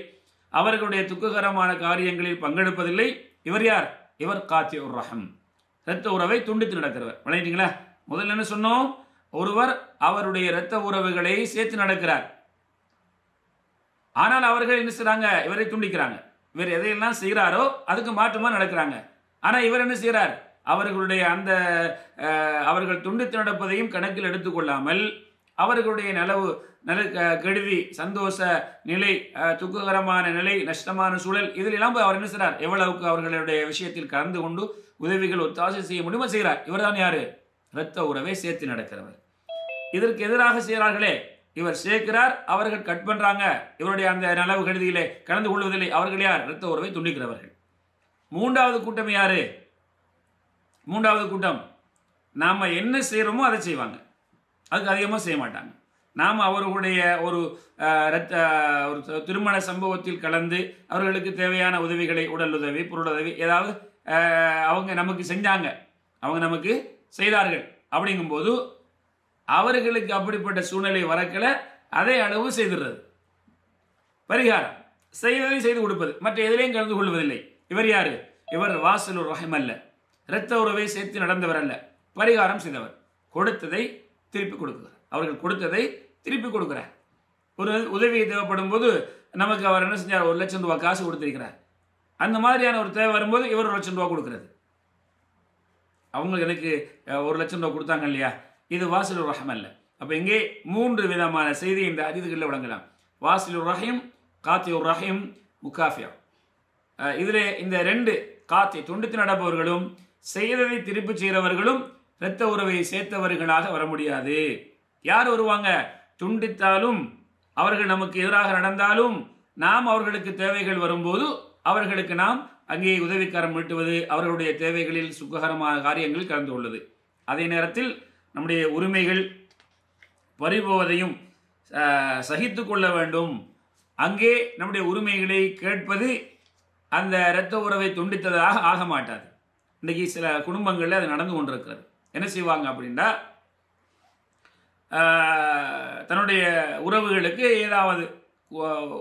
அவர்களுடைய துக்ககரமான காரியங்களில் பங்கெடுப்பதில்லை. இவர் யார்? இவர் காத்தி உர் ரஹம். இரத்த உறவை துண்டித்து நடக்கிறவர். விளையாட்டீங்களா முதல்ல என்ன சொன்னோம்? ஒருவர் அவருடைய இரத்த உறவுகளை சேர்த்து நடக்கிறார். ஆனால் அவர்கள் என்ன செய்கிறாங்க இவரை துண்டிக்கிறாங்க. இவர் எதையெல்லாம் செய்கிறாரோ அதுக்கு மாற்றமாக நடக்கிறாங்க. ஆனால் இவர் என்ன செய்கிறார் அவர்களுடைய அந்த அவர்கள் துண்டித்து நடப்பதையும் கணக்கில் எடுத்துக்கொள்ளாமல் அவர்களுடைய நலவு நல க- கெடுதி சந்தோஷ நிலை துக்ககரமான நிலை நஷ்டமான சூழல் இதிலெல்லாம் போய் அவர் என்ன செய்கிறார் எவ்வளவுக்கு அவர்களுடைய விஷயத்தில் கலந்து கொண்டு உதவிகள் ஒத்தாசை செய்ய முடியுமோ செய்கிறார். இவர்தான் யாரு? இரத்த உறவை சேர்த்து நடக்கிறவர். இதற்கு எதிராக செய்கிறார்களே இவர் சேர்க்கிறார் அவர்கள் கட் பண்றாங்க. இவருடைய அந்த நலவு கெடுதியிலே கலந்து கொள்வதில்லை. அவர்கள் யார்? இரத்த உறவை துண்டிக்கிறவர்கள். மூன்றாவது கூட்டம் யாரு? மூன்றாவது கூட்டம். நாம் என்ன செய்கிறோமோ அதை செய்வாங்க. அதுக்கு அதிகமாக செய்ய மாட்டாங்க. நாம் அவர்களுடைய ஒரு ரத்த ஒரு திருமண சம்பவத்தில் கலந்து அவர்களுக்கு தேவையான உதவிகளை உடல் உதவி பொருளுதவி ஏதாவது அவங்க நமக்கு செஞ்சாங்க. அவங்க நமக்கு செய்தார்கள். அப்படிங்கும்போது அவர்களுக்கு அப்படிப்பட்ட சூழ்நிலை வரக்கல அதே அளவு செய்துடுறது. பரிகாரம். செய்ததை செய்து கொடுப்பது. மற்ற எதிலையும் கலந்து கொள்வதில்லை. இவர் யாரு? இவர் வாசலூர் ரஹம் அல்ல இரத்த உறவை சேர்த்து நடந்தவர் அல்ல பரிகாரம் செய்தவர். கொடுத்ததை திருப்பி கொடுக்கிறார். அவர்கள் கொடுத்ததை திருப்பி கொடுக்கிறார். ஒரு உதவி தேவைப்படும் போது நமக்கு அவர் என்ன செஞ்சார்? ஒரு லட்சம் ரூபாய் காசு கொடுத்திருக்கிறார். அந்த மாதிரியான ஒரு தேவை வரும்போது இவர் ஒரு லட்சம் ரூபாய் கொடுக்குறது. அவங்க எனக்கு ஒரு லட்சம் ரூபாய் கொடுத்தாங்க இல்லையா? இது வாசல் ரஹம் அல்ல. அப்போ இங்கே மூன்று விதமான செய்தி இந்த அதிதிகளில் வழங்கலாம் வாசிலுர் ரஹீம் காத்தியுர் ரஹீம் முக்காஃபியா இதில் இந்த ரெண்டு காத்தி துண்டித்து நடப்பவர்களும் செய்ததை திருப்பி செய்கிறவர்களும் இரத்த உறவை சேர்த்தவர்களாக வர முடியாது. யார் வருவாங்க? துண்டித்தாலும் அவர்கள் நமக்கு எதிராக நடந்தாலும் நாம் அவர்களுக்கு தேவைகள் வரும்போது அவர்களுக்கு நாம் அங்கே உதவிக்காரம் நீட்டுவது அவர்களுடைய தேவைகளில் சுககரமான காரியங்கள் கலந்து கொள்வது. அதே நேரத்தில் நம்முடைய உரிமைகள் பறிபோவதையும் சகித்து கொள்ள வேண்டும். அங்கே நம்முடைய உரிமைகளை கேட்பது அந்த இரத்த உறவை துண்டித்ததாக ஆக மாட்டாது. இன்றைக்கி சில குடும்பங்களில் அது நடந்து கொண்டிருக்கிறது. என்ன செய்வாங்க அப்படின்னா தன்னுடைய உறவுகளுக்கு ஏதாவது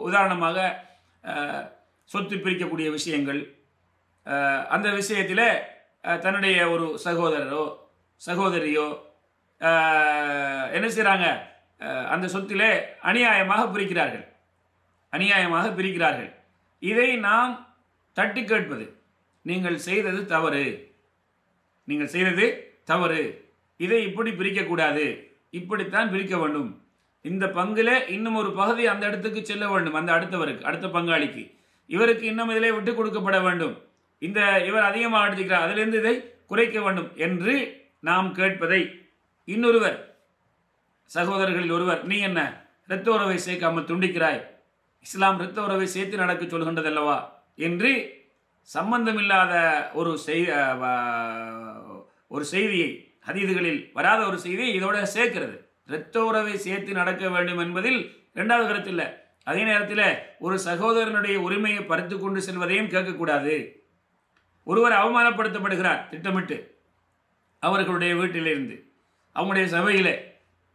உதாரணமாக சொத்து பிரிக்கக்கூடிய விஷயங்கள் அந்த விஷயத்தில் தன்னுடைய ஒரு சகோதரரோ சகோதரியோ என்ன செய்கிறாங்க அந்த சொத்திலே அநியாயமாக பிரிக்கிறார்கள். அநியாயமாக பிரிக்கிறார்கள். இதை நாம் தட்டி கேட்பது. நீங்கள் செய்தது தவறு. நீங்கள் செய்தது தவறு. இதை இப்படி பிரிக்கக்கூடாது. இப்படித்தான் பிரிக்க வேண்டும். இந்த பங்கில் இன்னும் ஒரு பகுதி அந்த இடத்துக்கு செல்ல வேண்டும். அந்த அடுத்தவருக்கு அடுத்த பங்காளிக்கு. இவருக்கு இன்னும் இதிலே விட்டு கொடுக்கப்பட வேண்டும். இந்த இவர் அதிகமாக எடுத்துக்கிறார். அதிலிருந்து இதை குறைக்க வேண்டும் என்று நாம் கேட்பதை. இன்னொருவர் சகோதரர்களில் ஒருவர் நீ என்ன? இரத்த உறவை சேர்க்காமல் துண்டிக்கிறாய். இஸ்லாம் இரத்த உறவை சேர்த்து நடக்க சொல்கின்றதல்லவா? என்று சம்பந்தமில்லாத ஒரு செய் ஒரு செய்தியை ஹதீதுகளில் வராத ஒரு செய்தியை இதோட சேர்க்கிறது. இரத்த உறவை சேர்த்து நடக்க வேண்டும் என்பதில் இரண்டாவது கருத்தில் அதே நேரத்தில் ஒரு சகோதரனுடைய உரிமையை பறித்து கொண்டு செல்வதையும் கேட்கக்கூடாது. ஒருவர் அவமானப்படுத்தப்படுகிறார் திட்டமிட்டு அவர்களுடைய வீட்டிலிருந்து அவங்களுடைய சபையில்.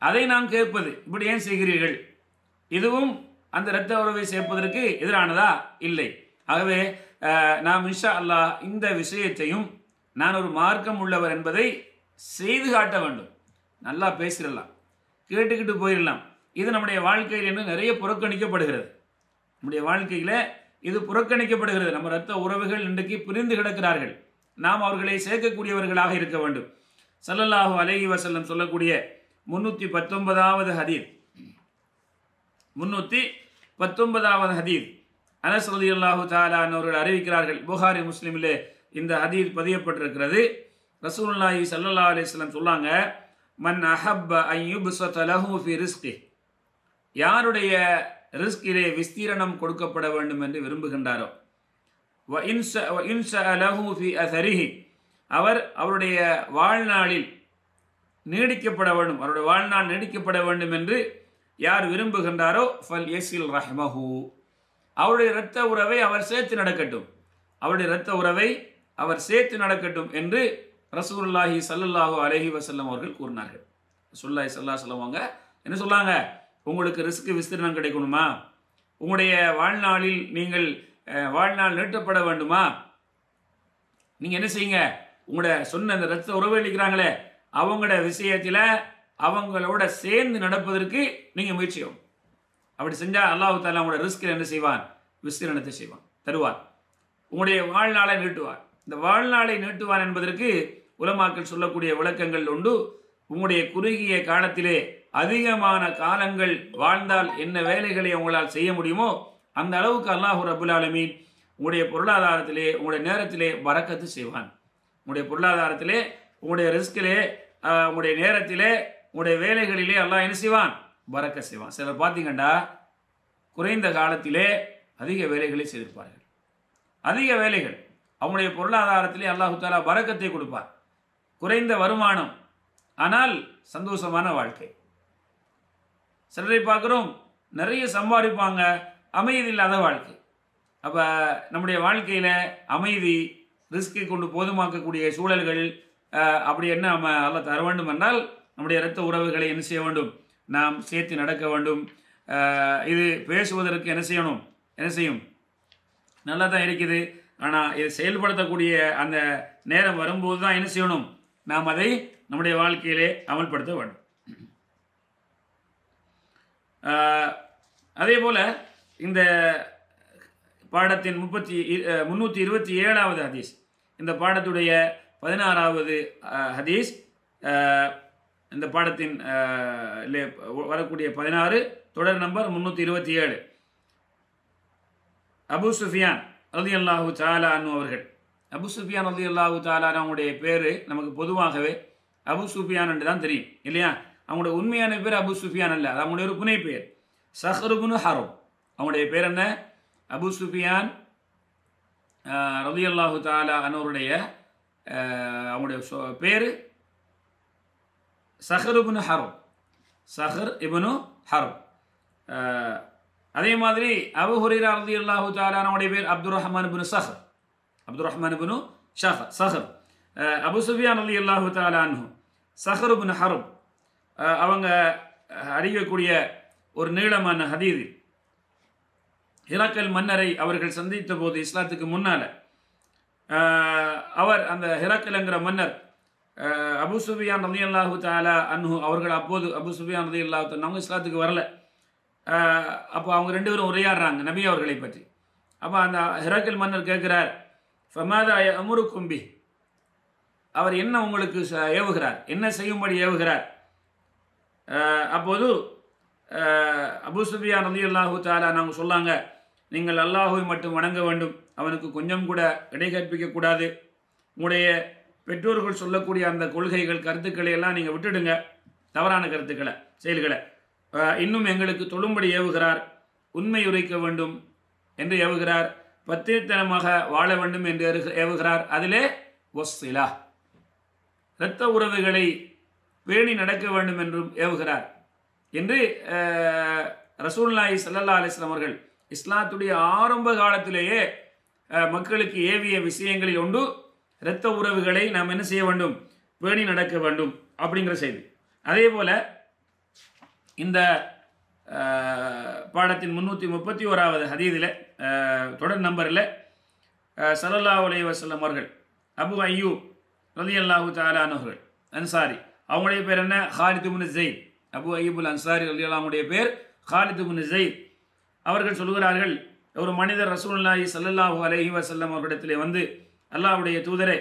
அதை நாம் கேட்பது இப்படி ஏன் செய்கிறீர்கள்? இதுவும் அந்த இரத்த உறவை சேர்ப்பதற்கு எதிரானதா? இல்லை. ஆகவே நாம் இன்ஷா அல்லாஹ் இந்த விஷயத்தையும் நான் ஒரு மார்க்கம் உள்ளவர் என்பதை செய்து காட்ட வேண்டும். நல்லா பேசிடலாம். கேட்டுக்கிட்டு போயிடலாம். இது நம்முடைய வாழ்க்கையில் இன்னும் நிறைய புறக்கணிக்கப்படுகிறது. நம்முடைய வாழ்க்கையில் இது புறக்கணிக்கப்படுகிறது. நம்ம ரத்த உறவுகள் இன்றைக்கு பிரிந்து கிடக்கிறார்கள். நாம் அவர்களை சேர்க்கக்கூடியவர்களாக இருக்க வேண்டும். சல்லல்லாஹு அலைஹி வசல்லம் சொல்லக்கூடிய முன்னூற்றி பத்தொன்பதாவது ஹதீர் முன்னூற்றி பத்தொன்பதாவது ஹதீர் அனஸ் ரலியல்லாஹு தாலான் அவர்கள் அறிவிக்கிறார்கள். புகாரி முஸ்லீமிலே இந்த ஹதீர் பதியப்பட்டிருக்கிறது. ரசூல்லாஹி சல்லா அலிஸ்லாம் சொல்லாங்க மன் அஹப்ப ஐயூப் யுப்ஸத ரிஸ்கி யாருடைய ரிஸ்கிலே விஸ்தீரணம் கொடுக்கப்பட வேண்டும் என்று விரும்புகின்றாரோ? வ இன்ச அவர் அவருடைய வாழ்நாளில் நீடிக்கப்பட வேண்டும் அவருடைய வாழ்நாள் நீடிக்கப்பட வேண்டும் என்று யார் விரும்புகின்றாரோ? ஃபல் எசில் ரஹ்மஹூ. அவருடைய இரத்த உறவை அவர் சேர்த்து நடக்கட்டும். அவருடைய இரத்த உறவை அவர் சேர்த்து நடக்கட்டும் என்று ரசூல்லாஹி ஸல்லல்லாஹு அலஹி வசல்லம் அவர்கள் கூறினார்கள். ரசூல்லாஹி சல்லா சொல்லுவாங்க என்ன சொன்னாங்க? உங்களுக்கு ரிஸ்க்கு விஸ்தீர்ணம் கிடைக்கணுமா? உங்களுடைய வாழ்நாளில் நீங்கள் வாழ்நாள் நீட்டப்பட வேண்டுமா? நீங்கள் என்ன செய்யுங்க? உங்களோட சொன்ன அந்த ரத்த உறவு அளிக்கிறாங்களே அவங்களோட விஷயத்தில் அவங்களோட சேர்ந்து நடப்பதற்கு நீங்கள் முயற்சியும் அப்படி செஞ்சால் அல்லாஹு தாலா உங்களுடைய ரிஸ்கில் என்ன செய்வான்? விஸ்தீரணத்தை செய்வான் தருவார் உங்களுடைய வாழ்நாளை நீட்டுவார். இந்த வாழ்நாளை நீட்டுவான் என்பதற்கு உலமாக்கள் சொல்லக்கூடிய விளக்கங்கள் உண்டு. உங்களுடைய குறுகிய காலத்திலே அதிகமான காலங்கள் வாழ்ந்தால் என்ன வேலைகளை உங்களால் செய்ய முடியுமோ அந்த அளவுக்கு அல்லாஹு ரபுல் ஆலமீன் உங்களுடைய பொருளாதாரத்திலே உங்களுடைய நேரத்திலே வரக்கத்து செய்வான். உங்களுடைய பொருளாதாரத்திலே உங்களுடைய ரிஸ்கிலே உங்களுடைய நேரத்திலே உங்களுடைய வேலைகளிலே அல்லாஹ் என்ன செய்வான்? பறக்க செய்வான். சிலர் பார்த்தீங்கன்னா குறைந்த காலத்திலே அதிக வேலைகளை செய்திருப்பார்கள். அதிக வேலைகள் அவனுடைய பொருளாதாரத்திலே அல்லாஹு தாலா பறக்கத்தை கொடுப்பார். குறைந்த வருமானம் ஆனால் சந்தோஷமான வாழ்க்கை. சிலரை பார்க்குறோம் நிறைய சம்பாதிப்பாங்க அமைதி இல்லாத வாழ்க்கை. அப்போ நம்முடைய வாழ்க்கையில் அமைதி ரிஸ்கை கொண்டு போதுமாக்கக்கூடிய சூழல்கள் அப்படி என்ன நம்ம அல்ல தர வேண்டும் என்றால் நம்முடைய இரத்த உறவுகளை என்ன செய்ய வேண்டும்? நாம் சேர்த்து நடக்க வேண்டும். இது பேசுவதற்கு என்ன செய்யணும்? என்ன செய்யும்? நல்லா தான் இருக்குது. ஆனால் இதை செயல்படுத்தக்கூடிய அந்த நேரம் வரும்போது தான் என்ன செய்யணும்? நாம் அதை நம்முடைய வாழ்க்கையிலே அமல்படுத்த வேண்டும். ஆஹ், அதே போல் இந்த பாடத்தின் முப்பத்தி முந்நூற்றி இருபத்தி ஏழாவது ஹதீஸ். இந்த பாடத்துடைய பதினாறாவது ஹதீஸ் இந்த பாடத்தின் வரக்கூடிய பதினாறு தொடர் நம்பர் முந்நூற்றி இருபத்தி ஏழு. அபு சுஃபியான் ரதி அல்லாஹு தாலானு அவர்கள். அபு சுஃபியான் ரதி அல்லாஹு சாலான் அவங்களுடைய பேர் நமக்கு பொதுவாகவே அபு சுஃபியான் என்று தான் தெரியும் இல்லையா? அவங்களுடைய உண்மையான பேர் அபு சுஃபியான் அல்ல அது அவங்களுடைய ஒரு புனை பேர். சஹருபுனு ஹரோ அவங்களுடைய பேர் என்ன? அபு சுஃபியான் ரதி அல்லாஹு தாலா அனுவருடைய அஹ், அவங்களுடைய சொ- பேர் சஹர் இபுனு ஹரம் சஹர் இபுனு ஹரம் அதே மாதிரி அபு ஹுரீரா ரதி அல்லாஹு தாலானுடைய பேர் அப்துல் ரஹ்மான் இபுனு சஹர். அப்துல் ரஹ்மான் இபுனு ஷஹர் சஹர். அஹ், அபு சுஃபியான் ரதி அல்லாஹு தாலானு சஹர் இபுனு ஹரம் அவங்க அஹ், அறியக்கூடிய ஒரு நீளமான ஹதீது ஹிராக்கல் மன்னரை அவர்கள் சந்தித்த போது இஸ்லாத்துக்கு முன்னால் அவர் அந்த ஹிராக்கல்ங்கிற மன்னர் அபு சுஃபியான் ரதி அல்லாஹு தாலா அன்ஹு அவர்கள் அப்போது அபு சுஃபியான் ரதி அல்லாஹு அவங்க இஸ்லாத்துக்கு வரல. அப்போ அவங்க ரெண்டு பேரும் உரையாடுறாங்க நபி அவர்களை பற்றி. அப்போ அந்த ஹிராக்கல் மன்னர் கேட்குறார் ஃபமாதா அமுரு கும்பி அவர் என்ன உங்களுக்கு ச- ஏவுகிறார்? என்ன செய்யும்படி ஏவுகிறார்? அப்போது அபு சுஃபியான் ரதி அல்லாஹு தாலா நாங்கள் சொல்லாங்க நீங்கள் அல்லாஹுவை மட்டும் வணங்க வேண்டும். அவனுக்கு கொஞ்சம் கூட இடை கூடாது. உங்களுடைய பெற்றோர்கள் சொல்லக்கூடிய அந்த கொள்கைகள் கருத்துக்களை எல்லாம் நீங்கள் விட்டுடுங்க. தவறான கருத்துக்களை செயல்களை. இன்னும் எங்களுக்கு தொழும்படி ஏவுகிறார். உண்மை உரைக்க வேண்டும் என்று ஏவுகிறார். பத்திரத்தனமாக வாழ வேண்டும் என்று ஏவுகிறார். அதிலே ஒஸ்ஸிலா இரத்த உறவுகளை பேணி நடக்க வேண்டும் என்றும் ஏவுகிறார். என்று அஹ், ரசூலுல்லாஹி அலிஸ்லாம் அவர்கள் இஸ்லாத்துடைய ஆரம்ப காலத்திலேயே மக்களுக்கு ஏவிய விஷயங்களில் ஒன்று இரத்த உறவுகளை நாம் என்ன செய்ய வேண்டும்? பேணி நடக்க வேண்டும் அப்படிங்கிற செய்தி. அதே போல இந்த பாடத்தின் முன்னூற்றி முப்பத்தி ஓராவது ஹதீதில் தொடர் நம்பரில் சல்லல்லாஹு அலைஹி வசல்லம் அவர்கள் அபு ஐயூப் ரலியல்லாஹு தாலானவர்கள் அன்சாரி அவங்களுடைய பேர் என்ன? ஹாலித் முன் ஜெயித் அபு ஐயூபுல் அன்சாரி ரலி அவங்களுடைய பேர் ஹாலித் முன் ஜெயித் அவர்கள் சொல்கிறார்கள் ஒரு மனிதர் ரசூல்லாஹி சல்லாஹூ அலஹி வசல்லம் அவர்களிடத்திலே வந்து அல்லாஹ்வுடைய தூதரே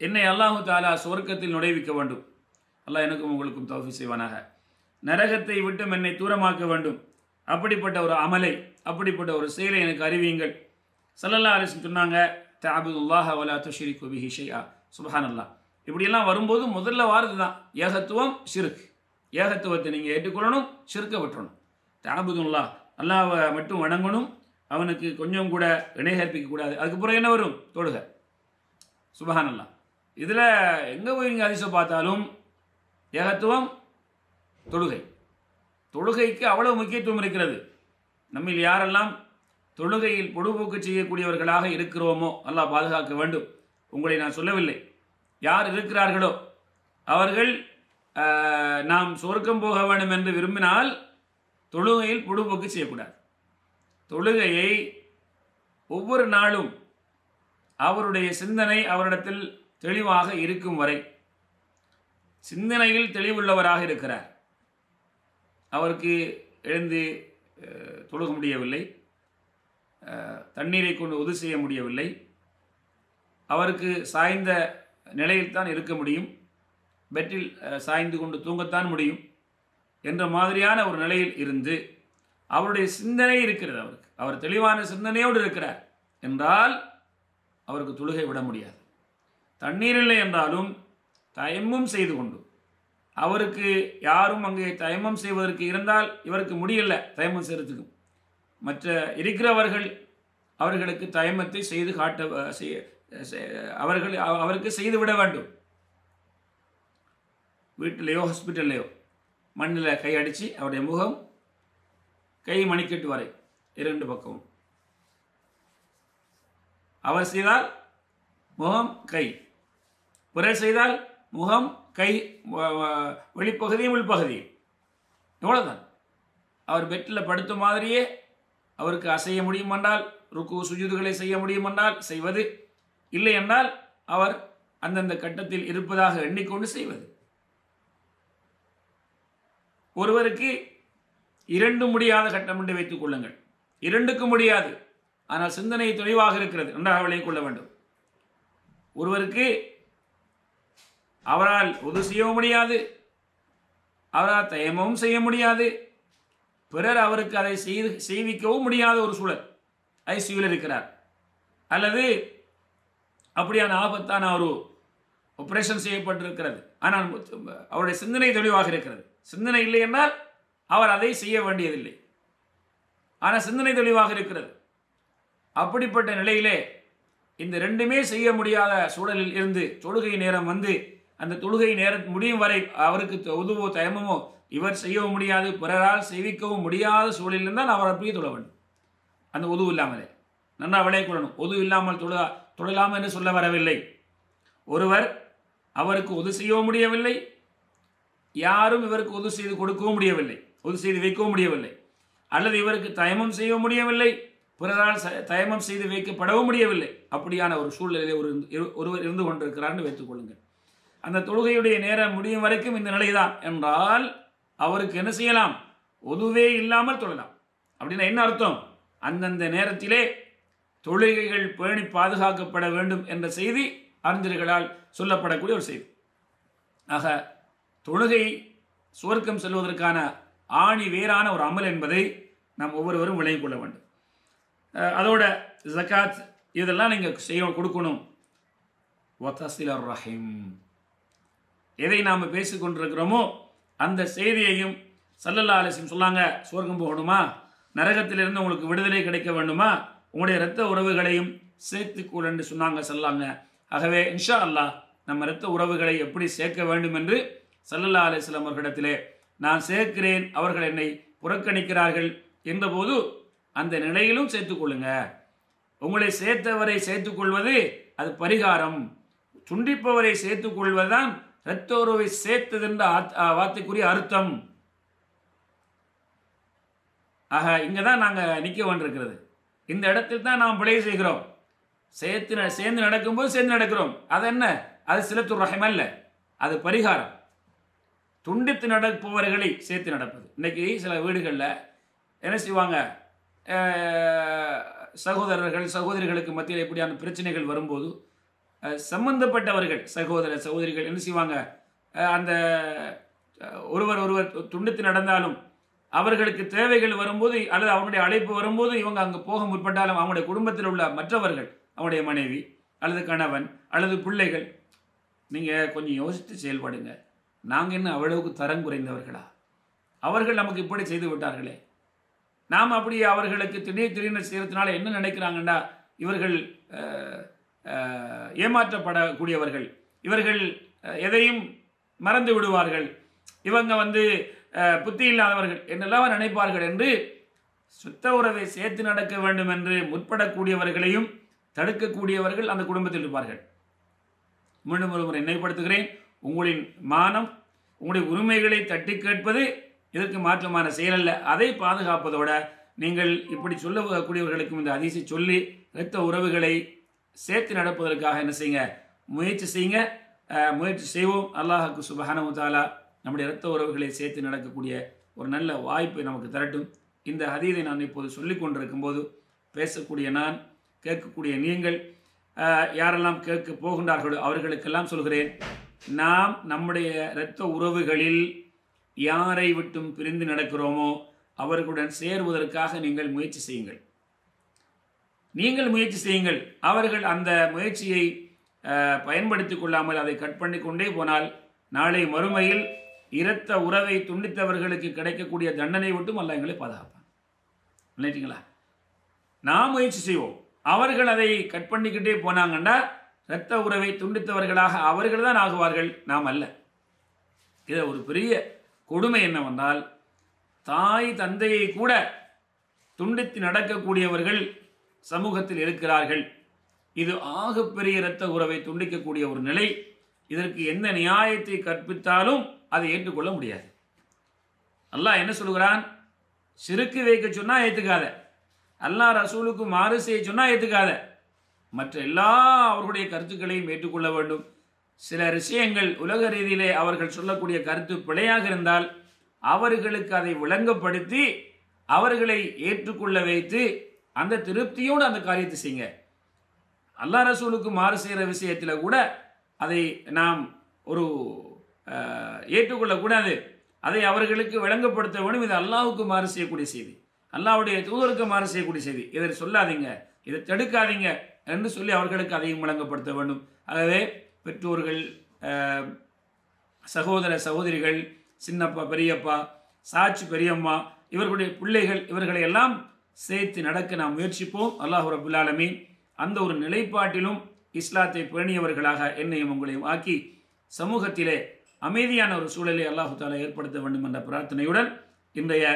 என்னை அல்லாஹு தாலா சுவர்க்கத்தில் நுழைவிக்க வேண்டும். அல்லாஹ் எனக்கும் உங்களுக்கும் தௌஃபி செய்வானாக. நரகத்தை விட்டும் என்னை தூரமாக்க வேண்டும். அப்படிப்பட்ட ஒரு அமலை அப்படிப்பட்ட ஒரு செயலை எனக்கு அறிவியுங்கள். சல்லல்லா அலிஸ்லம் சொன்னாங்க தாபுல்லாஹ வலா துஷிரி குபி ஹிஷையா சுபஹானல்லா இப்படியெல்லாம் வரும்போது முதல்ல வாரது தான் ஏகத்துவம் சிறுக்கு ஏகத்துவத்தை நீங்கள் ஏற்றுக்கொள்ளணும் சிறுக்க விட்டுறணும். தாபுதுல்லா அல்லாவை மட்டும் வணங்கணும் அவனுக்கு கொஞ்சம் கூட இணை சேர்ப்பிக்க கூடாது. அதுக்கப்புறம் என்ன வரும்? தொழுக. சுபஹானல்லாஹ் இதில் எங்கே போய் நீங்கள் அதிசயம் பார்த்தாலும் ஏகத்துவம் தொழுகை. தொழுகைக்கு அவ்வளவு முக்கியத்துவம் இருக்கிறது. நம்மில் யாரெல்லாம் தொழுகையில் பொடுபோக்கு செய்யக்கூடியவர்களாக இருக்கிறோமோ அல்லாஹ் பாதுகாக்க வேண்டும். உங்களை நான் சொல்லவில்லை. யார் இருக்கிறார்களோ அவர்கள் நாம் சொர்க்கம் போக வேண்டும் என்று விரும்பினால் தொழுகையில் பொடுபோக்கு செய்யக்கூடாது. தொழுகையை ஒவ்வொரு நாளும் அவருடைய சிந்தனை அவரிடத்தில் தெளிவாக இருக்கும் வரை சிந்தனையில் தெளிவுள்ளவராக இருக்கிறார். அவருக்கு எழுந்து தொழுக முடியவில்லை. தண்ணீரை கொண்டு உது செய்ய முடியவில்லை. அவருக்கு சாய்ந்த நிலையில்தான் இருக்க முடியும். பெட்டில் சாய்ந்து கொண்டு தூங்கத்தான் முடியும். என்ற மாதிரியான ஒரு நிலையில் இருந்து அவருடைய சிந்தனை இருக்கிறது அவருக்கு. அவர் தெளிவான சிந்தனையோடு இருக்கிறார். என்றால் அவருக்கு தொழுகை விட முடியாது. தண்ணீர் இல்லை என்றாலும் தயமும் செய்து கொண்டு. அவருக்கு யாரும் அங்கே தயமம் செய்வதற்கு இருந்தால் இவருக்கு முடியல தயமம் செய்யறதுக்கு மற்ற இருக்கிறவர்கள் அவர்களுக்கு தயமத்தை செய்து காட்ட செய்ய- அவர்கள் அவ- அவருக்கு செய்து விட வேண்டும். வீட்டிலேயோ ஹாஸ்பிட்டல்லையோ மண்ணில் கை அடித்து அவருடைய முகம் கை மணிக்கட்டு வரை இரண்டு பக்கமும். அவர் செய்தால் முகம் கை. பிறர் செய்தால் முகம் கை வ- வெளிப்பகுதியும் உள்பகுதியும் இவ்வளவுதான். அவர் பெட்டில் படுத்த மாதிரியே அவருக்கு அசைய முடியும் என்றால் ருக்கு சுஜூதுகளை செய்ய முடியும் என்றால் செய்வது. இல்லை என்றால் அவர் அந்தந்த கட்டத்தில் இருப்பதாக எண்ணிக்கொண்டு செய்வது. ஒருவருக்கு இரண்டும் முடியாத கட்டம் என்று வைத்துக் கொள்ளுங்கள். இரண்டுக்கும் முடியாது. ஆனால் சிந்தனை தெளிவாக இருக்கிறது. நன்றாக விளைய கொள்ள வேண்டும். ஒருவருக்கு அவரால் உது செய்யவும் முடியாது. அவரால் தயமவும் செய்ய முடியாது. பிறர் அவருக்கு அதை செய்து செய்விக்கவும் முடியாத ஒரு சூழல். ஐசியூவில் இருக்கிறார். அல்லது அப்படியான ஆபத்தான ஒரு ஆப்ரேஷன் செய்யப்பட்டிருக்கிறது. ஆனால் அவருடைய சிந்தனை தெளிவாக இருக்கிறது. சிந்தனை இல்லை என்றால் அவர் அதை செய்ய வேண்டியதில்லை. ஆனால் சிந்தனை தெளிவாக இருக்கிறது. அப்படிப்பட்ட நிலையிலே இந்த ரெண்டுமே செய்ய முடியாத சூழலில் இருந்து தொழுகை நேரம் வந்து அந்த தொழுகை நேரம் முடியும் வரை அவருக்கு த- உதவோ தயமமோ இவர் செய்யவும் முடியாது பிறரால் செய்விக்கவும் முடியாத சூழலில் இருந்தால் அவர் அப்படியே தொழ வேண்டும். அந்த உதவு இல்லாமலே. நன்றாக விளை கொள்ளணும். உதவு இல்லாமல் தொழ தொழலாம் என்று சொல்ல வரவில்லை. ஒருவர் அவருக்கு உதவி செய்யவும் முடியவில்லை. யாரும் இவருக்கு உதவி செய்து கொடுக்கவும் முடியவில்லை. பொது செய்து வைக்கவும் முடியவில்லை. அல்லது இவருக்கு தயமம் செய்ய முடியவில்லை. பிறரால் ச- தயமம் செய்து வைக்கப்படவும் முடியவில்லை. அப்படியான ஒரு சூழ்நிலையிலே ஒரு இரு- ஒருவர் இருந்து கொண்டிருக்கிறார்னு வைத்துக் கொள்ளுங்கள். அந்த தொழுகையுடைய நேரம் முடியும் வரைக்கும் இந்த நிலைதான். என்றால் அவருக்கு என்ன செய்யலாம்? ஒதுவே இல்லாமல் தொழலாம். அப்படின்னா என்ன அர்த்தம்? அந்தந்த நேரத்திலே தொழுகைகள் பேணி பாதுகாக்கப்பட வேண்டும் என்ற செய்தி அறிஞர்களால் சொல்லப்படக்கூடிய ஒரு செய்தி. ஆக தொழுகை சுவர்க்கம் செல்வதற்கான ஆணி வேறான ஒரு அமல் என்பதை நாம் ஒவ்வொருவரும் விளங்கிக் கொள்ள வேண்டும். அதோட ஜகாத் இதெல்லாம் நீங்கள் செய்ய கொடுக்கணும். வத்தசிலர் ரஹீம் எதை நாம் பேசிக்கொண்டிருக்கிறோமோ அந்த செய்தியையும் சல்லல்லா அலிஸ்லம் சொன்னாங்க சுவர்க்கம் போகணுமா? நரகத்திலிருந்து உங்களுக்கு விடுதலை கிடைக்க வேண்டுமா? உங்களுடைய இரத்த உறவுகளையும் சேர்த்துக்கூட என்று சொன்னாங்க சொல்லாங்க ஆகவே இன்ஷா அல்லாஹ் நம்ம இரத்த உறவுகளை எப்படி சேர்க்க வேண்டும் என்று சல்லல்லா அலிஸ்லாம் அவர்களிடத்திலே நான் சேர்க்கிறேன் அவர்கள் என்னை புறக்கணிக்கிறார்கள் என்றபோது அந்த நிலையிலும் சேர்த்துக்கொள்ளுங்க உங்களை சேர்த்தவரை சேர்த்துக்கொள்வது அது பரிகாரம். துண்டிப்பவரை சேர்த்துக்கொள்வதுதான் இரத்த உறவை சேர்த்தது என்ற ஆத்- வார்த்தைக்குரிய அர்த்தம். ஆக இங்கே தான் நாங்கள் நிற்க வேண்டியிருக்கிறது இந்த இடத்தில் தான் நாம் பிழை செய்கிறோம். சேர்த்து ந- சேர்ந்து நடக்கும்போது சேர்ந்து நடக்கிறோம். அது என்ன அது சிலத்து ரஹம் அல்ல. அது பரிகாரம். துண்டித்து நடப்பவர்களை சேர்த்து நடப்பது. இன்றைக்கி சில வீடுகளில் என்ன செய்வாங்க? சகோதரர்கள் சகோதரிகளுக்கு மத்தியில் இப்படியான பிரச்சனைகள் வரும்போது சம்பந்தப்பட்டவர்கள் சகோதர சகோதரிகள் என்ன செய்வாங்க? அந்த ஒருவர் ஒருவர் துண்டித்து நடந்தாலும் அவர்களுக்கு தேவைகள் வரும்போது அல்லது அவங்களுடைய அழைப்பு வரும்போது இவங்க அங்கே போக முற்பட்டாலும் அவங்களுடைய குடும்பத்தில் உள்ள மற்றவர்கள் அவங்களுடைய மனைவி அல்லது கணவன் அல்லது பிள்ளைகள் நீங்கள் கொஞ்சம் யோசித்து செயல்படுங்க. நாங்கள் என்ன அவ்வளவுக்கு தரம் குறைந்தவர்களா? அவர்கள் நமக்கு இப்படி செய்து விட்டார்களே. நாம் அப்படி அவர்களுக்கு திடீர் திடீர்னு செய்கிறதுனால என்ன நினைக்கிறாங்கன்னா இவர்கள் ஏமாற்றப்படக்கூடியவர்கள். இவர்கள் எதையும் மறந்து விடுவார்கள். இவங்க வந்து புத்தி இல்லாதவர்கள் என்னெல்லாம் நினைப்பார்கள் என்று சுத்த உறவை சேர்த்து நடக்க வேண்டும் என்று முற்படக்கூடியவர்களையும் தடுக்கக்கூடியவர்கள் அந்த குடும்பத்தில் இருப்பார்கள். மீண்டும் ஒரு முறை நினைவுபடுத்துகிறேன். உங்களின் மானம் உங்களுடைய உரிமைகளை தட்டி கேட்பது இதற்கு மாற்றமான செயல் அல்ல. அதை பாதுகாப்பதோட நீங்கள் இப்படி சொல்லக்கூடியவர்களுக்கும் இந்த அதிசை சொல்லி இரத்த உறவுகளை சேர்த்து நடப்பதற்காக என்ன செய்யுங்க? முயற்சி செய்யுங்க. முயற்சி செய்வோம். அல்லாஹுக்கு சுபஹானஹு தாலா நம்முடைய இரத்த உறவுகளை சேர்த்து நடக்கக்கூடிய ஒரு நல்ல வாய்ப்பை நமக்கு தரட்டும். இந்த ஹதீதை நான் இப்போது சொல்லிக் கொண்டிருக்கும் போது பேசக்கூடிய நான் கேட்கக்கூடிய நீங்கள் யாரெல்லாம் கேட்க போகின்றார்களோ அவர்களுக்கெல்லாம் சொல்கிறேன். நாம் நம்முடைய இரத்த உறவுகளில் யாரை விட்டும் பிரிந்து நடக்கிறோமோ அவர்களுடன் சேருவதற்காக நீங்கள் முயற்சி செய்யுங்கள். நீங்கள் முயற்சி செய்யுங்கள். அவர்கள் அந்த முயற்சியை பயன்படுத்தி பயன்படுத்திக் கொள்ளாமல் அதை கட் பண்ணி கொண்டே போனால் நாளை மறுமையில் இரத்த உறவை துண்டித்தவர்களுக்கு கிடைக்கக்கூடிய தண்டனை விட்டும் அல்ல எங்களை பாதுகாப்பான். நினைச்சிங்களா நாம் முயற்சி செய்வோம். அவர்கள் அதை கட் பண்ணிக்கிட்டே போனாங்கன்னா இரத்த உறவை துண்டித்தவர்களாக அவர்கள் தான் ஆகுவார்கள்? நாம் அல்ல. இதை ஒரு பெரிய கொடுமை என்னவென்றால் தாய் தந்தையை கூட துண்டித்து நடக்கக்கூடியவர்கள் சமூகத்தில் இருக்கிறார்கள். இது ஆகப்பெரிய இரத்த உறவை துண்டிக்கக்கூடிய ஒரு நிலை. இதற்கு எந்த நியாயத்தை கற்பித்தாலும் அதை ஏற்றுக்கொள்ள முடியாது. அல்லாஹ் என்ன சொல்கிறான் சிறுக்கு வைக்க சொன்னால் ஏத்துக்காத. அல்லாஹ் ரசூலுக்கு மாறு செய்ய சொன்னால் ஏத்துக்காத. மற்ற எல்லா அவர்களுடைய கருத்துக்களையும் ஏற்றுக்கொள்ள வேண்டும். சில விஷயங்கள் உலக ரீதியிலே அவர்கள் சொல்லக்கூடிய கருத்து பிழையாக இருந்தால் அவர்களுக்கு அதை விளங்கப்படுத்தி அவர்களை ஏற்றுக்கொள்ள வைத்து அந்த திருப்தியோடு அந்த காரியத்தை செய்யுங்க. அல்லா ரசூலுக்கு மாறு செய்கிற விஷயத்தில் கூட அதை நாம் ஒரு ஏற்றுக்கொள்ளக்கூடாது அதை அவர்களுக்கு விளங்கப்படுத்த வேண்டும். இது அல்லாவுக்கு மாறு செய்யக்கூடிய செய்தி. அல்லாவுடைய தூதருக்கு மாறு செய்யக்கூடிய செய்தி. இதை சொல்லாதீங்க. இதை தடுக்காதீங்க. என்று சொல்லி அவர்களுக்கு அதையும் வழங்கப்படுத்த வேண்டும். ஆகவே பெற்றோர்கள் சகோதர சகோதரிகள் சின்னப்பா பெரியப்பா சாட்சி பெரியம்மா இவர்களுடைய பிள்ளைகள் இவர்களை எல்லாம் சேர்த்து நடக்க நாம் முயற்சிப்போம். அல்லாஹ் ரபுல்லாலமே அந்த ஒரு நிலைப்பாட்டிலும் இஸ்லாத்தை பேணியவர்களாக என்னையும் உங்களையும் ஆக்கி சமூகத்திலே அமைதியான ஒரு சூழலை அல்லாஹு தாலா ஏற்படுத்த வேண்டும் என்ற பிரார்த்தனையுடன் இன்றைய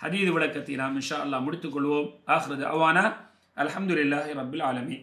ஹதீது விளக்கத்தை நாம் இன்ஷா அல்லாஹ் முடித்துக்கொள்வோம் ஆஹ்ரது அவானா அலமதுல்லாஹி ரபுல் ஆலமி